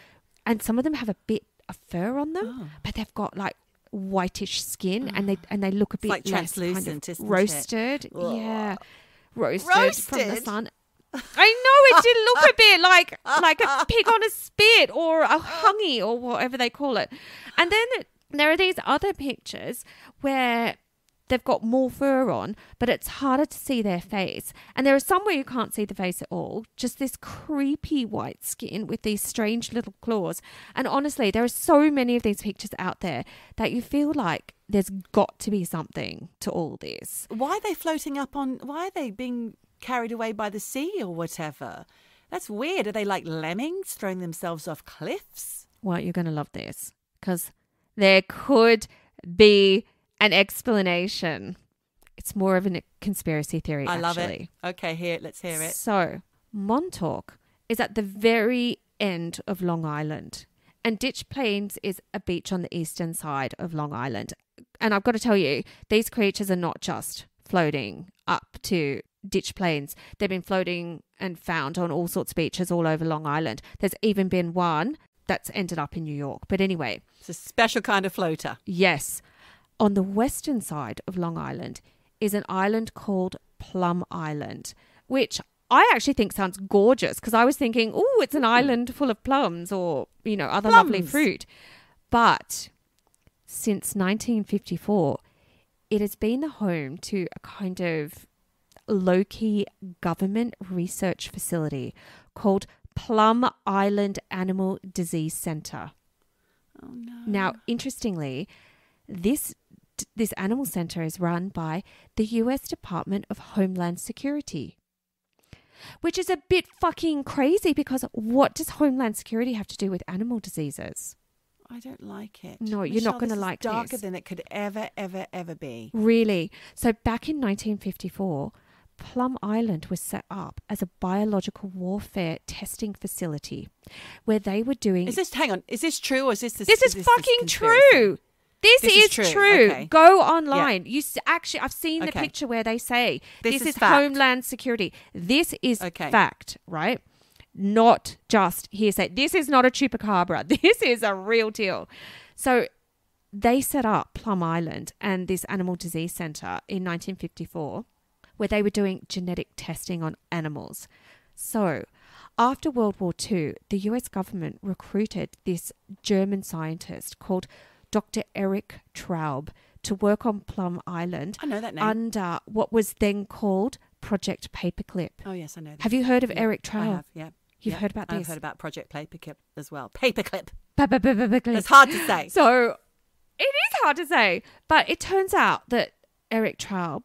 and some of them have a bit of fur on them, Oh. but they've got like whitish skin, and they and they look a bit like less kind of translucent, it? roasted. Yeah, roasted, from the sun. I know it did look a bit like like a pig on a spit or a hangi or whatever they call it. And then there are these other pictures where they've got more fur on, but it's harder to see their face. And there are some where you can't see the face at all, just this creepy white skin with these strange little claws. And honestly, there are so many of these pictures out there that you feel like there's got to be something to all this. Why are they floating up on? Why are they being carried away by the sea or whatever? That's weird. Are they like lemmings throwing themselves off cliffs? Well, you're going to love this because there could be an explanation. It's more of a conspiracy theory. I love it. Okay, here, let's hear it. So, Montauk is at the very end of Long Island, and Ditch Plains is a beach on the eastern side of Long Island. And I've got to tell you, these creatures are not just floating up to Ditch Plains. They've been floating and found on all sorts of beaches all over Long Island. There's even been one that's ended up in New York. But anyway, It's a special kind of floater. yes, on the western side of Long Island is an island called Plum Island, which I actually think sounds gorgeous because I was thinking, oh, it's an hmm. island full of plums or, you know, other lovely fruit. But since 1954, it has been the home to a kind of low key government research facility called Plum Island Animal Disease Center. Oh no. Now, interestingly, this this animal center is run by the US Department of Homeland Security. Which is a bit fucking crazy because what does Homeland Security have to do with animal diseases? I don't like it. No, you're not this is like darker this. than it could ever, ever, ever be. Really? So back in 1954, Plum Island was set up as a biological warfare testing facility where they were doing Is this? Hang on. Is this true or is this? This, This is this fucking true. This, This is, is true, true. okay. Go online. You s- actually, I've seen the picture where they say This this, is is. Homeland Security. This is Okay. fact, right? Not just hearsay. This is not a chupacabra. This is a real deal. So they set up Plum Island and this animal disease center in 1954 where they were doing genetic testing on animals. So, after World War II, the US government recruited this German scientist called Dr. Erich Traub to work on Plum Island I know that name. under what was then called Project Paperclip. oh yes, I know. That. Have you heard of Yeah, Erich I Traub? have. Yeah. You've yeah. heard about I've heard about Project Paperclip as well. Paperclip. Paperclip. That's hard to say. So it is hard to say, but it turns out that Erich Traub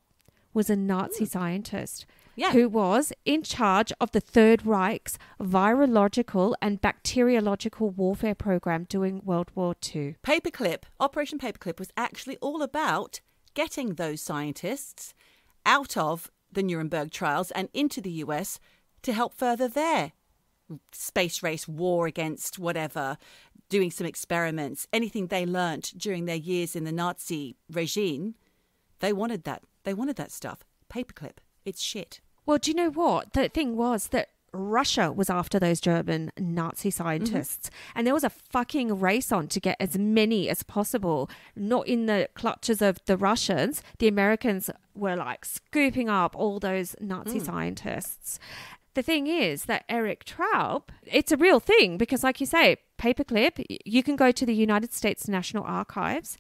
was a Nazi scientist Hmm. Yeah. who was in charge of the Third Reich's virological and bacteriological warfare program during World War II. Paperclip, Operation Paperclip was actually all about getting those scientists out of the Nuremberg trials and into the US to help further their space race war against whatever, doing some experiments, anything they learnt during their years in the Nazi regime. They wanted that. They wanted that stuff. Paperclip. It's shit. Well, do you know what? The thing was that Russia was after those German Nazi scientists, mm-hmm. and there was a fucking race on to get as many as possible, not in the clutches of the Russians. The Americans were like scooping up all those Nazi mm. scientists. The thing is that Erich Traub, it's a real thing because, like you say, paperclip, you can go to the United States National Archives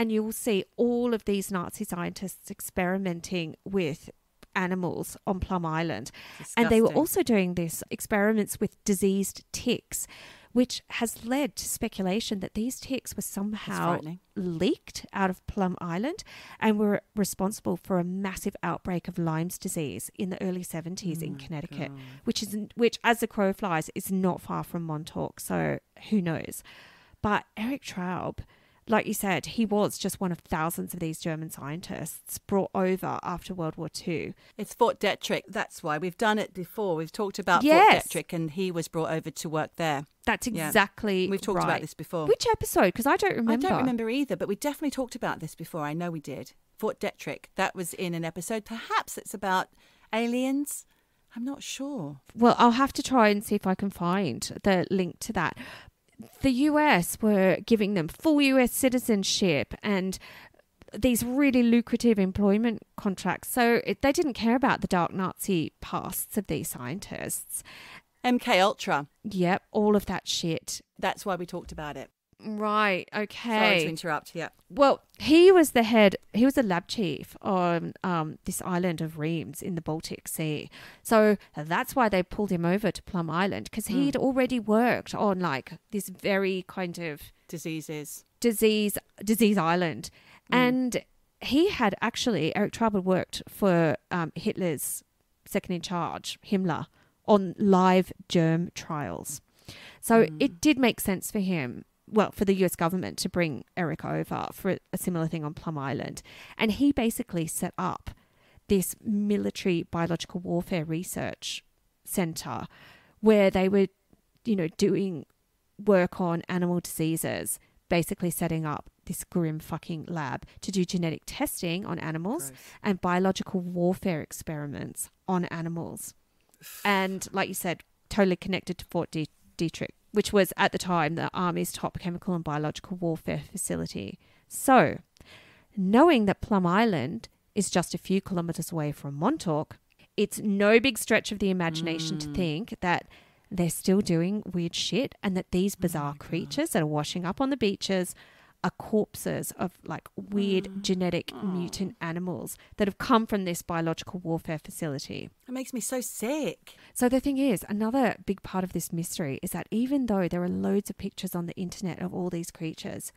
and you will see all of these Nazi scientists experimenting with animals on Plum Island. And they were also doing this experiments with diseased ticks, which has led to speculation that these ticks were somehow leaked out of Plum Island and were responsible for a massive outbreak of Lyme's disease in the early 70s in Connecticut, which is which as the crow flies is not far from Montauk, so who knows. But Erich Traub like you said, he was just one of thousands of these German scientists brought over after World War II. It's Fort Detrick. That's why we've done it before. We've talked about Yes. Fort Detrick, and he was brought over to work there. That's Yeah. exactly We've talked right. about this before. Which episode? Because I don't remember. I don't remember either, but we definitely talked about this before. I know we did. Fort Detrick. That was in an episode. Perhaps it's about aliens. I'm not sure. Well, I'll have to try and see if I can find the link to that. The US were giving them full US citizenship and these really lucrative employment contracts. So it, they didn't care about the dark Nazi pasts of these scientists. MK Ultra. Yep, all of that shit. That's why we talked about it. Right, Okay. Sorry to interrupt. Yeah. Well, he was the head, he was a lab chief on um, this island of Riems in the Baltic Sea. So that's why they pulled him over to Plum Island because he'd already worked on like this very kind of Diseases. disease disease island. And he had actually, Erich Traub had worked for um, Hitler's second in charge, Himmler, on live germ trials. So it did make sense for him, well, for the US government to bring Erich over for a similar thing on Plum Island. And he basically set up this military biological warfare research center where they were, you know, doing work on animal diseases, basically setting up this grim fucking lab to do genetic testing on animals Gross. and biological warfare experiments on animals. And like you said, totally connected to Fort De- Detrick, which was at the time the Army's top chemical and biological warfare facility. So, knowing that Plum Island is just a few kilometers away from Montauk, it's no big stretch of the imagination to mm. think that they're still doing weird shit and that these bizarre oh creatures that are washing up on the beaches are corpses of like weird mm. genetic oh. mutant animals that have come from this biological warfare facility. It makes me so sick. So the thing is, another big part of this mystery is that even though there are loads of pictures on the internet of all these creatures,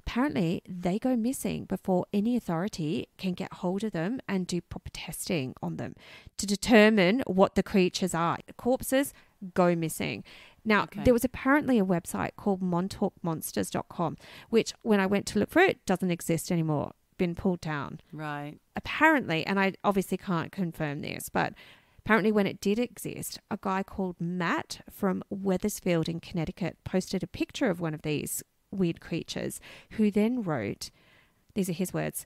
apparently they go missing before any authority can get hold of them and do proper testing on them to determine what the creatures are. The corpses go missing. Now, Okay. there was apparently a website called montaukmonsters.com, which when I went to look for it, doesn't exist anymore, been pulled down Right. apparently, and I obviously can't confirm this, but apparently when it did exist, a guy called Matt from Wethersfield in Connecticut posted a picture of one of these weird creatures, who then wrote, these are his words.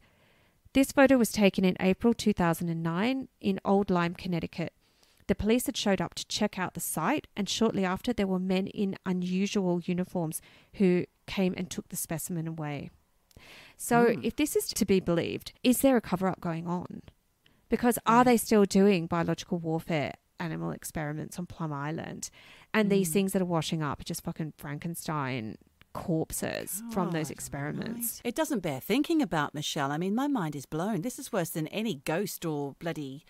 This photo was taken in April 2009 in Old Lyme, Connecticut. The police had showed up to check out the site, and shortly after, there were men in unusual uniforms who came and took the specimen away. So, Hmm. if this is to be believed, is there a cover up going on? Because are they still doing biological warfare animal experiments on Plum Island? And these Hmm. things that are washing up are just fucking Frankenstein corpses from those experiments. It doesn't bear thinking about, Michelle. I mean, my mind is blown. This is worse than any ghost or bloody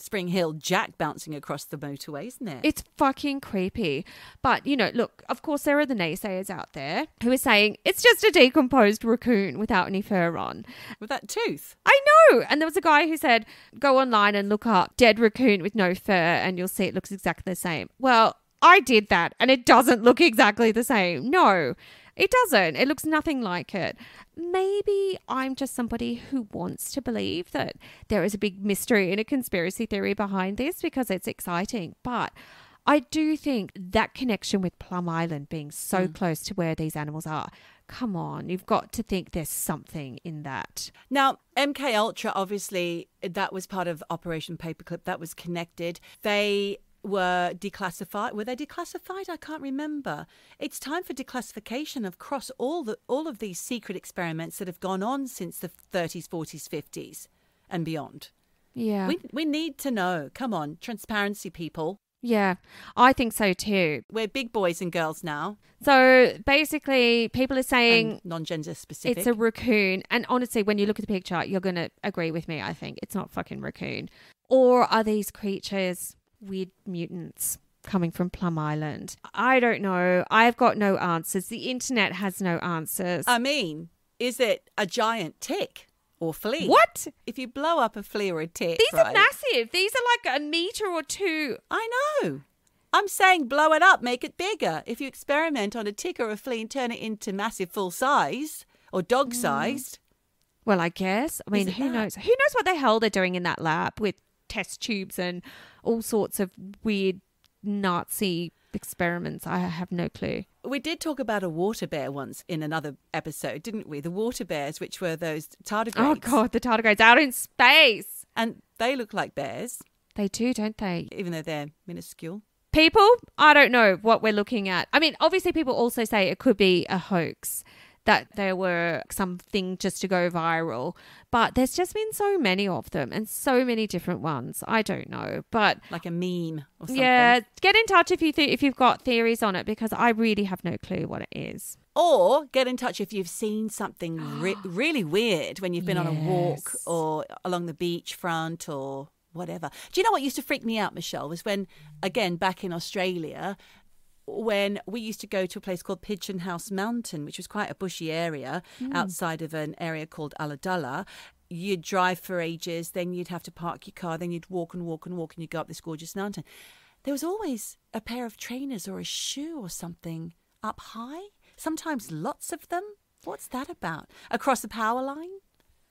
Spring-heeled Jack bouncing across the motorway, isn't it? It's fucking creepy. But, you know, look, of course, there are the naysayers out there who are saying it's just a decomposed raccoon without any fur on. With that tooth. I know. And there was a guy who said, go online and look up dead raccoon with no fur and you'll see it looks exactly the same. Well, I did that and it doesn't look exactly the same. No, it doesn't. It looks nothing like it. Maybe I'm just somebody who wants to believe that there is a big mystery and a conspiracy theory behind this because it's exciting. But I do think that connection with Plum Island being so mm. close to where these animals are, come on, you've got to think there's something in that. Now, MK Ultra, obviously, that was part of Operation Paperclip. That was connected. They were declassified. Were they declassified? I can't remember. It's time for declassification of cross all the all of these secret experiments that have gone on since the 30s, 40s, 50s, and beyond. Yeah. We we need to know. Come on, transparency, people. Yeah, I think so too. We're big boys and girls now, So basically, people are saying non-gender specific. it's a raccoon. And honestly, when you look at the picture, you're going to agree with me. I think it's not fucking raccoon. Or are these creatures weird mutants coming from Plum Island? I don't know. I've got no answers. The internet has no answers. I mean, is it a giant tick or flea? what? If you blow up a flea or a tick, These right? are massive. These are like a meter or two. I know. I'm saying blow it up, make it bigger. If you experiment on a tick or a flea and turn it into massive full size or dog mm. sized, Well, I guess. I mean, who that? knows? Who knows what the hell they're doing in that lab with test tubes and all sorts of weird Nazi experiments? I have no clue. we did talk about a water bear once in another episode, didn't we? The water bears, which were those tardigrades. Oh god, the tardigrades out in space. And they look like bears, They do, don't they? even though they're minuscule. People, I don't know what we're looking at. I mean, obviously, people also say it could be a hoax. That there were something just to go viral, but there's just been so many of them and so many different ones. I don't know, but Like a meme or something. Yeah, get in touch if you th- if you've got theories on it because I really have no clue what it is. Or get in touch if you've seen something re- really weird when you've been on a walk or along the beach front or whatever. Do you know what used to freak me out, Michelle? Was when, again, back in Australia, when we used to go to a place called Pigeon House Mountain, which was quite a bushy area hmm. outside of an area called Ulladulla. You'd drive for ages, then you'd have to park your car, then you'd walk and walk and walk, and you'd go up this gorgeous mountain. There was always a pair of trainers or a shoe or something up high, sometimes lots of them. What's that about? Across the power line?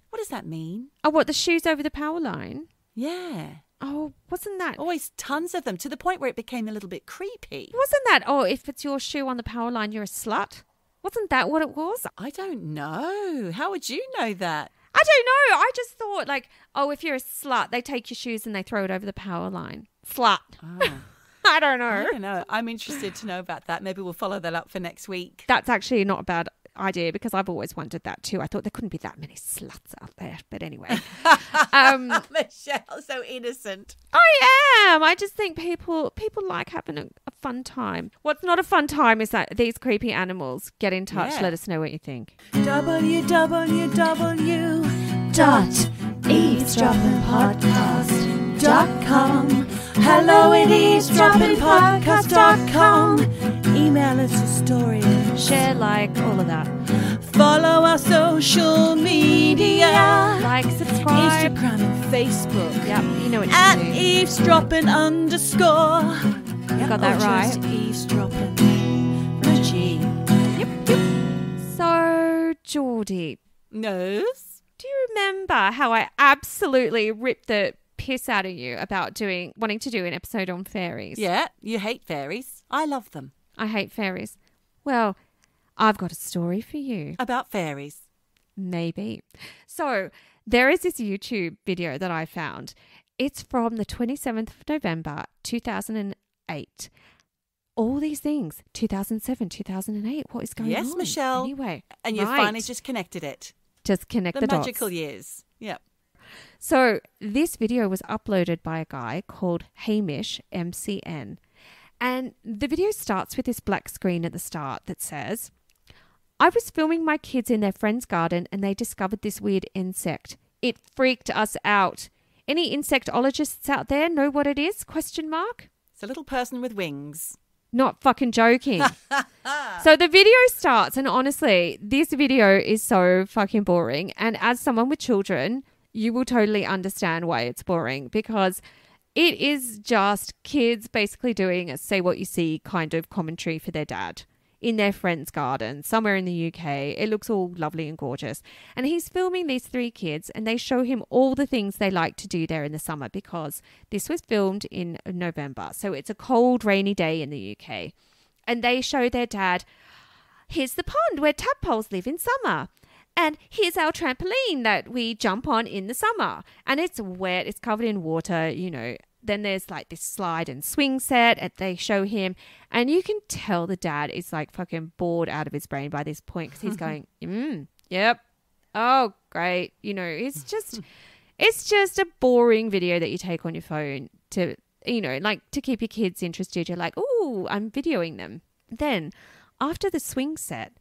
What does that mean? Oh, what the shoes over the power line? Yeah. Oh, wasn't that? Oh, Always tons of them to the point where it became a little bit creepy. Wasn't that? Oh, if it's your shoe on the power line, you're a slut. Wasn't that what it was? I don't know. How would you know that? I don't know. I just thought like, oh, if you're a slut, they take your shoes and they throw it over the power line. Slut. Oh, I don't I know. don't know. I'm interested to know about that. Maybe we'll follow that up for next week. That's actually not a bad idea because I've always wondered that too. I thought there couldn't be that many sluts out there, but anyway. um, Michelle, so innocent. I am. I just think people people like having a, a fun time. What's not a fun time is that these creepy animals. Get in touch. Yeah. Let us know what you think. www dot eavesdroppingpodcast.com. Hello at eavesdroppingpodcast.com. Email us a story. Share, like, all of that. Follow our social media. Like, subscribe. Instagram and Facebook. Yep, you know what At eavesdropping underscore. You got that right. eavesdropping. No G. So, Geordie, Nose. do you remember how I absolutely ripped the piss out of you about doing wanting to do an episode on fairies? Yeah, you hate fairies. I love them. I hate fairies. Well, I've got a story for you. About fairies. Maybe. So there is this YouTube video that I found. It's from the 27th of November, 2008. All these things, 2007, 2008. What is going on? Yes, Michelle. Anyway, And you right. finally just connected it. just connect The, the, dots. magical years. Yep. So this video was uploaded by a guy called Hamish MCN. And the video starts with this black screen at the start that says, I was filming my kids in their friend's garden and they discovered this weird insect. It freaked us out. Any insectologists out there know what it is? Question mark. It's a little person with wings. Not fucking joking. so the video starts, and honestly, this video is so fucking boring. And as someone with children, you will totally understand why it's boring because it is just kids basically doing a say what you see kind of commentary for their dad in their friend's garden somewhere in the UK. It looks all lovely and gorgeous. And he's filming these three kids and they show him all the things they like to do there in the summer because this was filmed in November. So it's a cold, rainy day in the UK. And they show their dad, here's the pond where tadpoles live in summer. And here's our trampoline that we jump on in the summer. And it's wet, it's covered in water, you know. Then there's like this slide and swing set, and they show him. And you can tell the dad is like fucking bored out of his brain by this point because he's going, mm, yep. Oh, great. You know, it's just, it's just a boring video that you take on your phone to, you know, like to keep your kids interested. You're like, oh, I'm videoing them. Then after the swing set,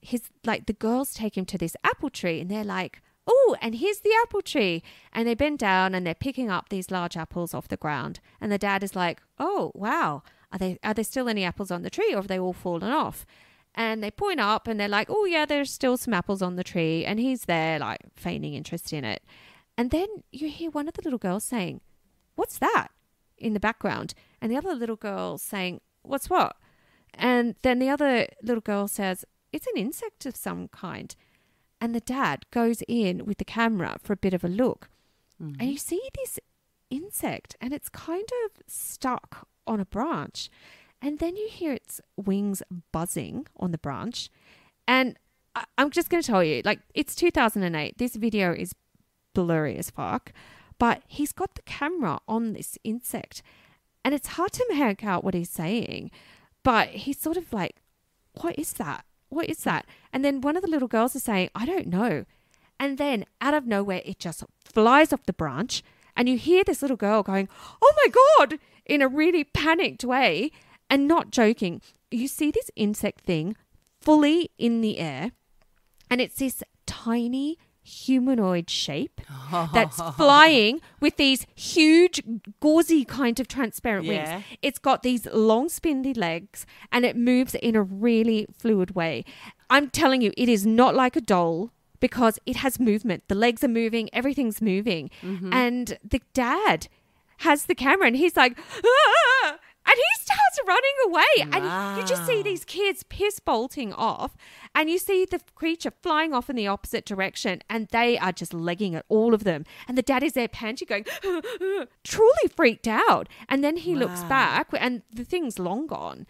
his like the girls take him to this apple tree and they're like, "Oh, and here's the apple tree." And they bend down and they're picking up these large apples off the ground. And the dad is like, "Oh, wow. Are they are there still any apples on the tree or have they all fallen off?" And they point up and they're like, "Oh, yeah, there's still some apples on the tree." And he's there like feigning interest in it. And then you hear one of the little girls saying, "What's that?" in the background. And the other little girl saying, "What's what?" And then the other little girl says, It's an insect of some kind. And the dad goes in with the camera for a bit of a look. And mm-hmm. you see this insect, and it's kind of stuck on a branch. And then you hear its wings buzzing on the branch. And I- I'm just going to tell you, like, it's 2008. This video is blurry as fuck. But he's got the camera on this insect. And it's hard to make out what he's saying. But he's sort of like, what is that? What is that? And then one of the little girls is saying, I don't know. And then out of nowhere, it just flies off the branch. And you hear this little girl going, Oh my God, in a really panicked way. And not joking, you see this insect thing fully in the air. And it's this tiny humanoid shape that's flying with these huge, gauzy kind of transparent Yeah. wings. It's got these long, spindly legs and it moves in a really fluid way. I'm telling you, it is not like a doll because it has movement. The legs are moving, everything's moving. Mm-hmm. And the dad has the camera and he's like, "Ah!" ah, ah. And he starts running away. And you just see these kids piss bolting off, and you see the creature flying off in the opposite direction, and they are just legging it, all of them. And the dad is there panting, going, truly freaked out. And then he looks back, and the thing's long gone.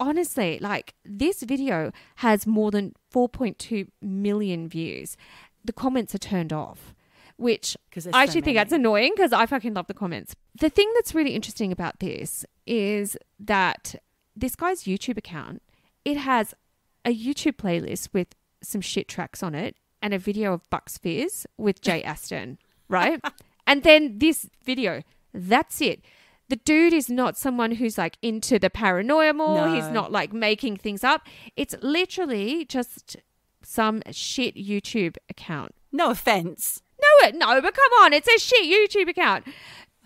honestly, like this video has more than 4.2 million views. The comments are turned off, which I so actually think that's annoying because I fucking love the comments. The thing that's really interesting about this is that this guy's YouTube account, it has a YouTube playlist with some shit tracks on it and a video of Bucks Fizz with Jay Aston, right? and then this video, that's it. The dude is not someone who's like into the paranormal. He's No. not like making things up. It's literally just some shit YouTube account. No offense. No, it- no, but come on, it's a shit YouTube account.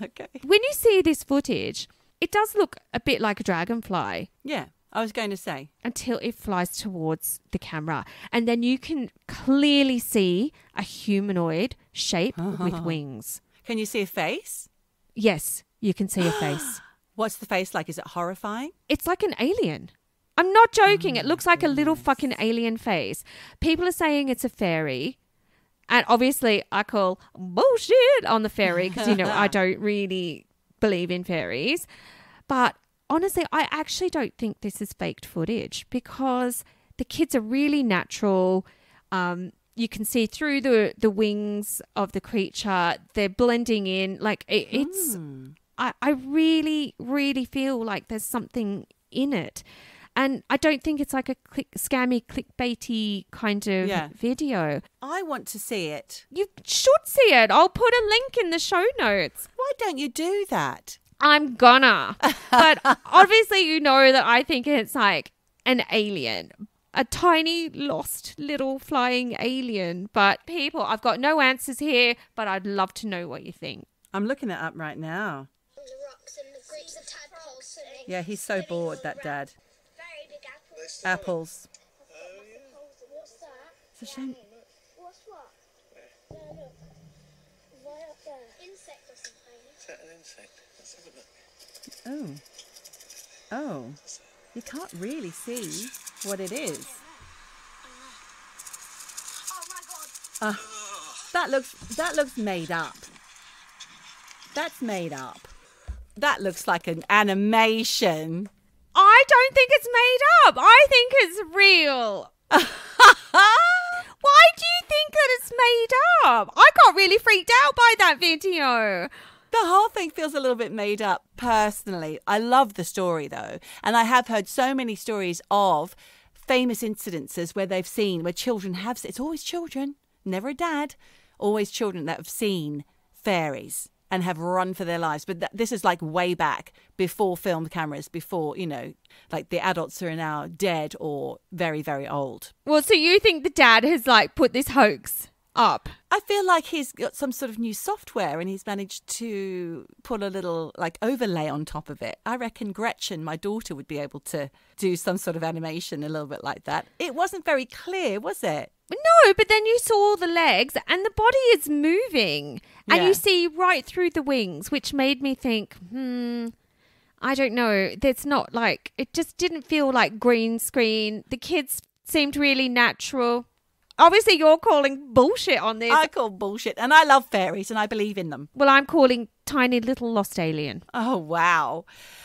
Okay. When you see this footage, it does look a bit like a dragonfly Yeah, I was going to say. until it flies towards the camera. And then you can clearly see a humanoid shape with wings. Can you see a face? Yes, you can see a face. What's the face like? Is it horrifying? It's like an alien. I'm not joking. It looks like a little oh, fucking alien face. People are saying it's a fairy. And obviously, I call bullshit on the fairy because, you know, I don't really believe in fairies. But honestly, I actually don't think this is faked footage because the kids are really natural. Um, you can see through the, the wings of the creature, they're blending in. Like, it, it's. I, I really, really feel like there's something in it. And I don't think it's like a click, scammy, clickbaity kind of Yeah. video. I want to see it. You should see it. I'll put a link in the show notes. Why don't you do that? I'm gonna. But obviously, you know that I think it's like an alien, a tiny, lost little flying alien. But people, I've got no answers here, but I'd love to know what you think. I'm looking it up right now. the rocks and the groups of tadpoles swimming. Yeah, he's so bored, that dad. Very big apples. Apples. What's? It's a shame. What's what? There, look. Right up there. Insect or something. Is that an insect? Let's have a look. Oh. Oh. You can't really see what it is. Oh my god. Uh, that looks that looks made up. That's made up. That looks like an animation. I don't think it's made up. I think it's real. Why do you think that it's made up? I got really freaked out by that video. The whole thing feels a little bit made up personally. I love the story though. And I have heard so many stories of famous incidences where they've seen where children have it's always children, never a dad, always children that have seen fairies and have run for their lives. But th- this is like way back before film cameras, before, you know, like the adults who are now dead or very, very old. Well, so you think the dad has like put this hoax up? I feel like he's got some sort of new software and he's managed to put a little like overlay on top of it. I reckon Gretchen, my daughter, would be able to do some sort of animation a little bit like that. It wasn't very clear, was it? No, but then you saw the legs and the body is moving and Yeah. you see right through the wings, which made me think, hmm, I don't know. There's not like, it just didn't feel like green screen. The kids seemed really natural. Obviously, you're calling bullshit on this. I call bullshit. And I love fairies and I believe in them. well, I'm calling tiny little lost alien. Oh, wow.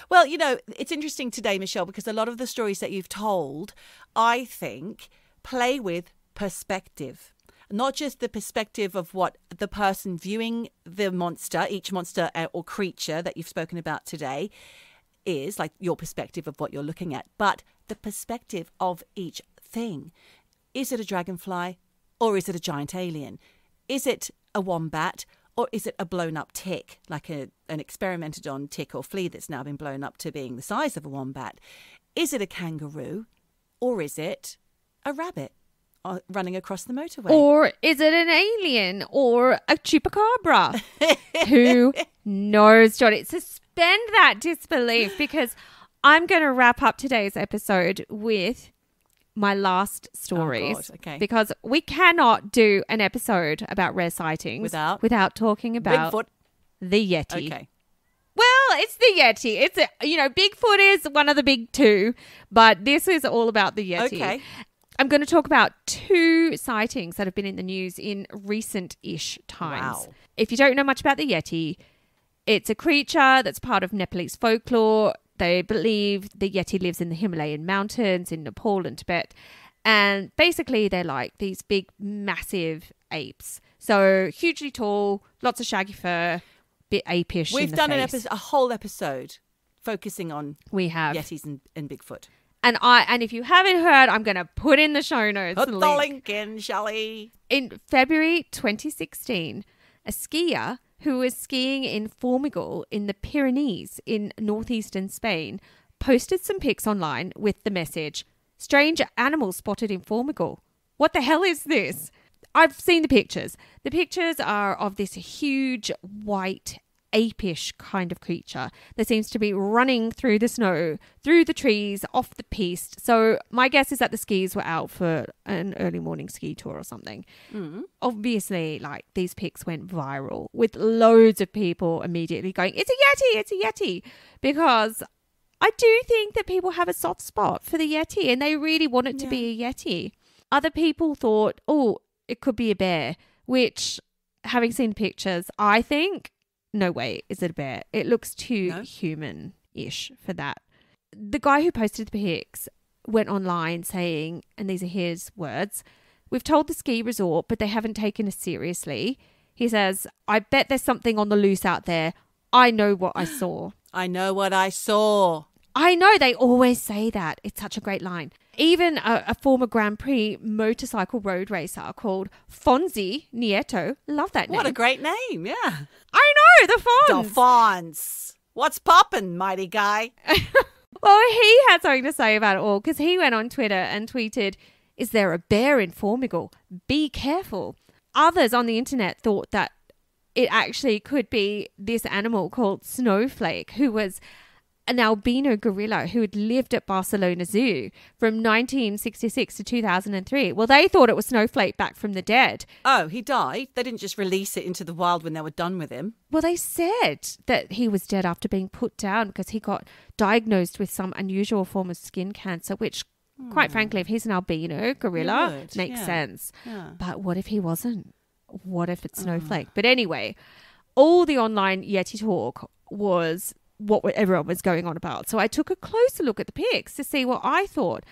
Well, you know, it's interesting today, Michelle, because a lot of the stories that you've told, I think, play with perspective. Not just the perspective of what the person viewing the monster, each monster uh, or creature that you've spoken about today, is, like your perspective of what you're looking at, but the perspective of each thing. Is it a dragonfly or is it a giant alien? Is it a wombat or is it a blown up tick, like a, an experimented on tick or flea that's now been blown up to being the size of a wombat? Is it a kangaroo or is it a rabbit uh, running across the motorway? Or is it an alien or a chupacabra? Who knows, Johnny? Suspend that disbelief because I'm going to wrap up today's episode with my last oh, stories. God, okay. Because we cannot do an episode about rare sightings Without? without talking about Bigfoot. the Yeti. Okay. Well, it's the Yeti. It's a, you know, Bigfoot is one of the big two, but this is all about the Yeti. Okay. I'm going to talk about two sightings that have been in the news in recent-ish times. Wow. If you don't know much about the Yeti, it's a creature that's part of Nepalese folklore They believe the Yeti lives in the Himalayan mountains in Nepal and Tibet. And basically, they're like these big, massive apes. So hugely tall, lots of shaggy fur, bit apish. We've the done an episode, a whole episode focusing on We have. Yetis and, and Bigfoot. And I and if you haven't heard, I'm going to put in the show notes. Put the link. link in, Shelley. In February 2016, a skier who was skiing in Formigal in the Pyrenees in northeastern Spain posted some pics online with the message Strange animal spotted in Formigal. What the hell is this? I've seen the pictures. The pictures are of this huge white apish kind of creature that seems to be running through the snow, through the trees, off the piste. So my guess is that the skis were out for an early morning ski tour or something. Mm. Obviously, like these pics went viral with loads of people immediately going, "It's a yeti! It's a yeti!" Because I do think that people have a soft spot for the yeti and they really want it to be a yeti. Other people thought, "Oh, it could be a bear," which, having seen pictures, I think no way is it a bear. It looks too No? human ish for that. The guy who posted the pics went online saying, and these are his words We've told the ski resort, but they haven't taken us seriously. He says, I bet there's something on the loose out there. I know what I saw. I know what I saw. I know they always say that. It's such a great line. Even a, a former Grand Prix motorcycle road racer called Fonsi Nieto, love that name. What a great name, yeah. I know the Fonz. The Fonz. What's poppin', mighty guy? Well, he had something to say about it all because he went on Twitter and tweeted, Is there a bear in Formigal? Be careful. Others on the internet thought that it actually could be this animal called Snowflake, who was an albino gorilla who had lived at Barcelona Zoo from 1966 to 2003. Well, they thought it was Snowflake back from the dead. Oh, he died. They didn't just release it into the wild when they were done with him. Well, they said that he was dead after being put down because he got diagnosed with some unusual form of skin cancer, which, quite frankly, if he's an albino gorilla, Hmm. would, makes yeah. sense. Yeah. But what if he wasn't? What if it's Snowflake? But anyway, all the online Yeti talk was what everyone was going on about. So I took a closer look at the pics to see what I thought.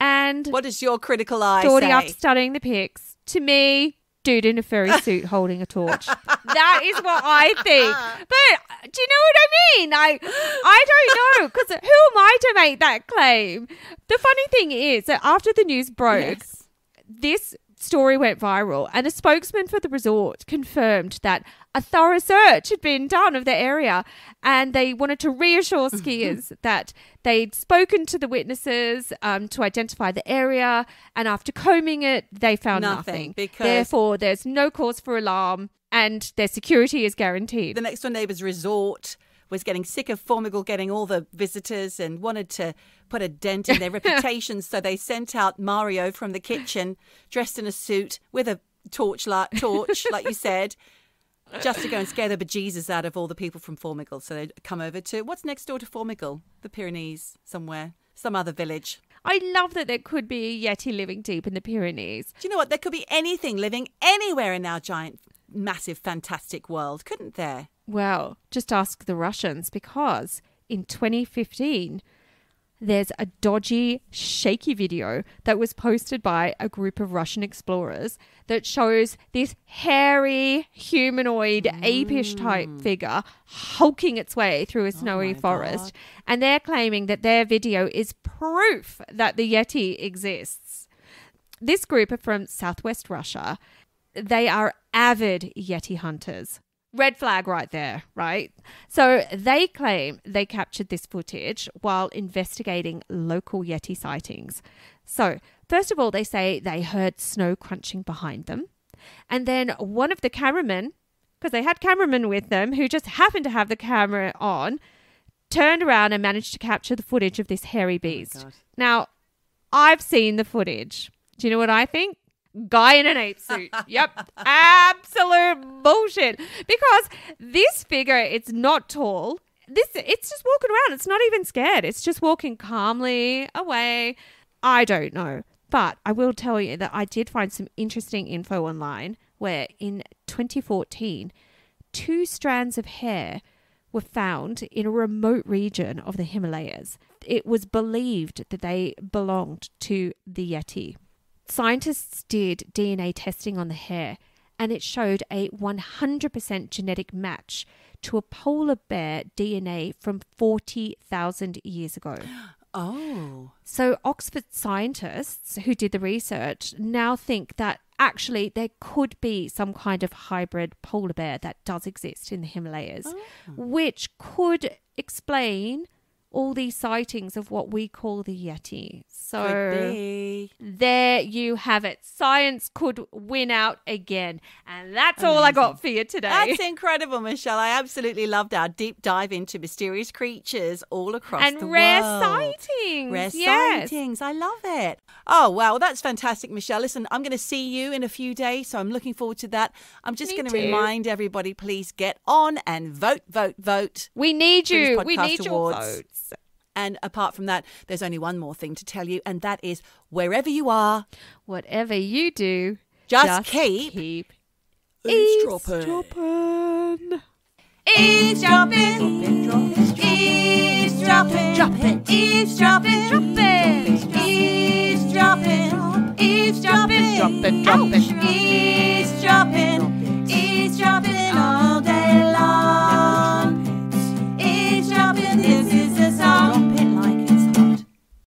And What does your critical eye Geordie say? after studying the pics, to me, dude in a furry suit holding a torch. that is what I think. But do you know what I mean? I I don't know because who am I to make that claim? The funny thing is that after the news broke, Yes. this story went viral and a spokesman for the resort confirmed that a thorough search had been done of the area and they wanted to reassure skiers that they'd spoken to the witnesses um, to identify the area and after combing it they found Nothing, nothing, because- therefore there's no cause for alarm and their security is guaranteed The next door neighbour's resort was getting sick of Formigal getting all the visitors and wanted to put a dent in their reputation. So they sent out Mario from the kitchen, dressed in a suit with a torch, li- torch like you said, just to go and scare the bejesus out of all the people from Formigal. So they'd come over to what's next door to Formigal? The Pyrenees, somewhere, some other village. i love that there could be a yeti living deep in the pyrenees Do you know what? There could be anything living anywhere in our giant, massive, fantastic world, couldn't there? Well, just ask the Russians because in 2015, there's a dodgy, shaky video that was posted by a group of Russian explorers that shows this hairy, humanoid, mm. apish type figure hulking its way through a oh snowy my forest. And they're claiming that their video is proof that the Yeti exists. This group are from southwest Russia. They are avid Yeti hunters. Red flag right there, right? So they claim they captured this footage while investigating local Yeti sightings. So, first of all, they say they heard snow crunching behind them. And then one of the cameramen, because they had cameramen with them who just happened to have the camera on, turned around and managed to capture the footage of this hairy oh beast. God. now, I've seen the footage. Do you know what I think? Guy in an ape suit. yep. Absolute bullshit. Because this figure, it's not tall. This it's just walking around. It's not even scared. It's just walking calmly away. I don't know. But I will tell you that I did find some interesting info online where in 2014, two strands of hair were found in a remote region of the Himalayas. It was believed that they belonged to the Yeti. Scientists did DNA testing on the hair and it showed a 100% genetic match to a polar bear DNA from 40,000 years ago. Oh. So, Oxford scientists who did the research now think that actually there could be some kind of hybrid polar bear that does exist in the Himalayas, oh. which could explain all these sightings of what we call the Yeti. So, there you have it. Science could win out again. And that's all I got for you today. That's incredible, Michelle. I absolutely loved our deep dive into mysterious creatures all across and the rare world. sightings. Rare yes. sightings. I love it. Oh, wow. That's fantastic, Michelle. Listen, I'm going to see you in a few days, so I'm looking forward to that. I'm just Me going to too. remind everybody please get on and vote, vote, vote. We need you. We need your votes. And apart from that, there's only one more thing to tell you, and that is wherever you are, whatever you do, just, just keep, keep eavesdropping. Eavesdropping. Eavesdropping. Eavesdropping. Eavesdropping. Eavesdropping. Eavesdropping. Eavesdropping. Dropping. Dropping. Eavesdropping. Eavesdropping all day long.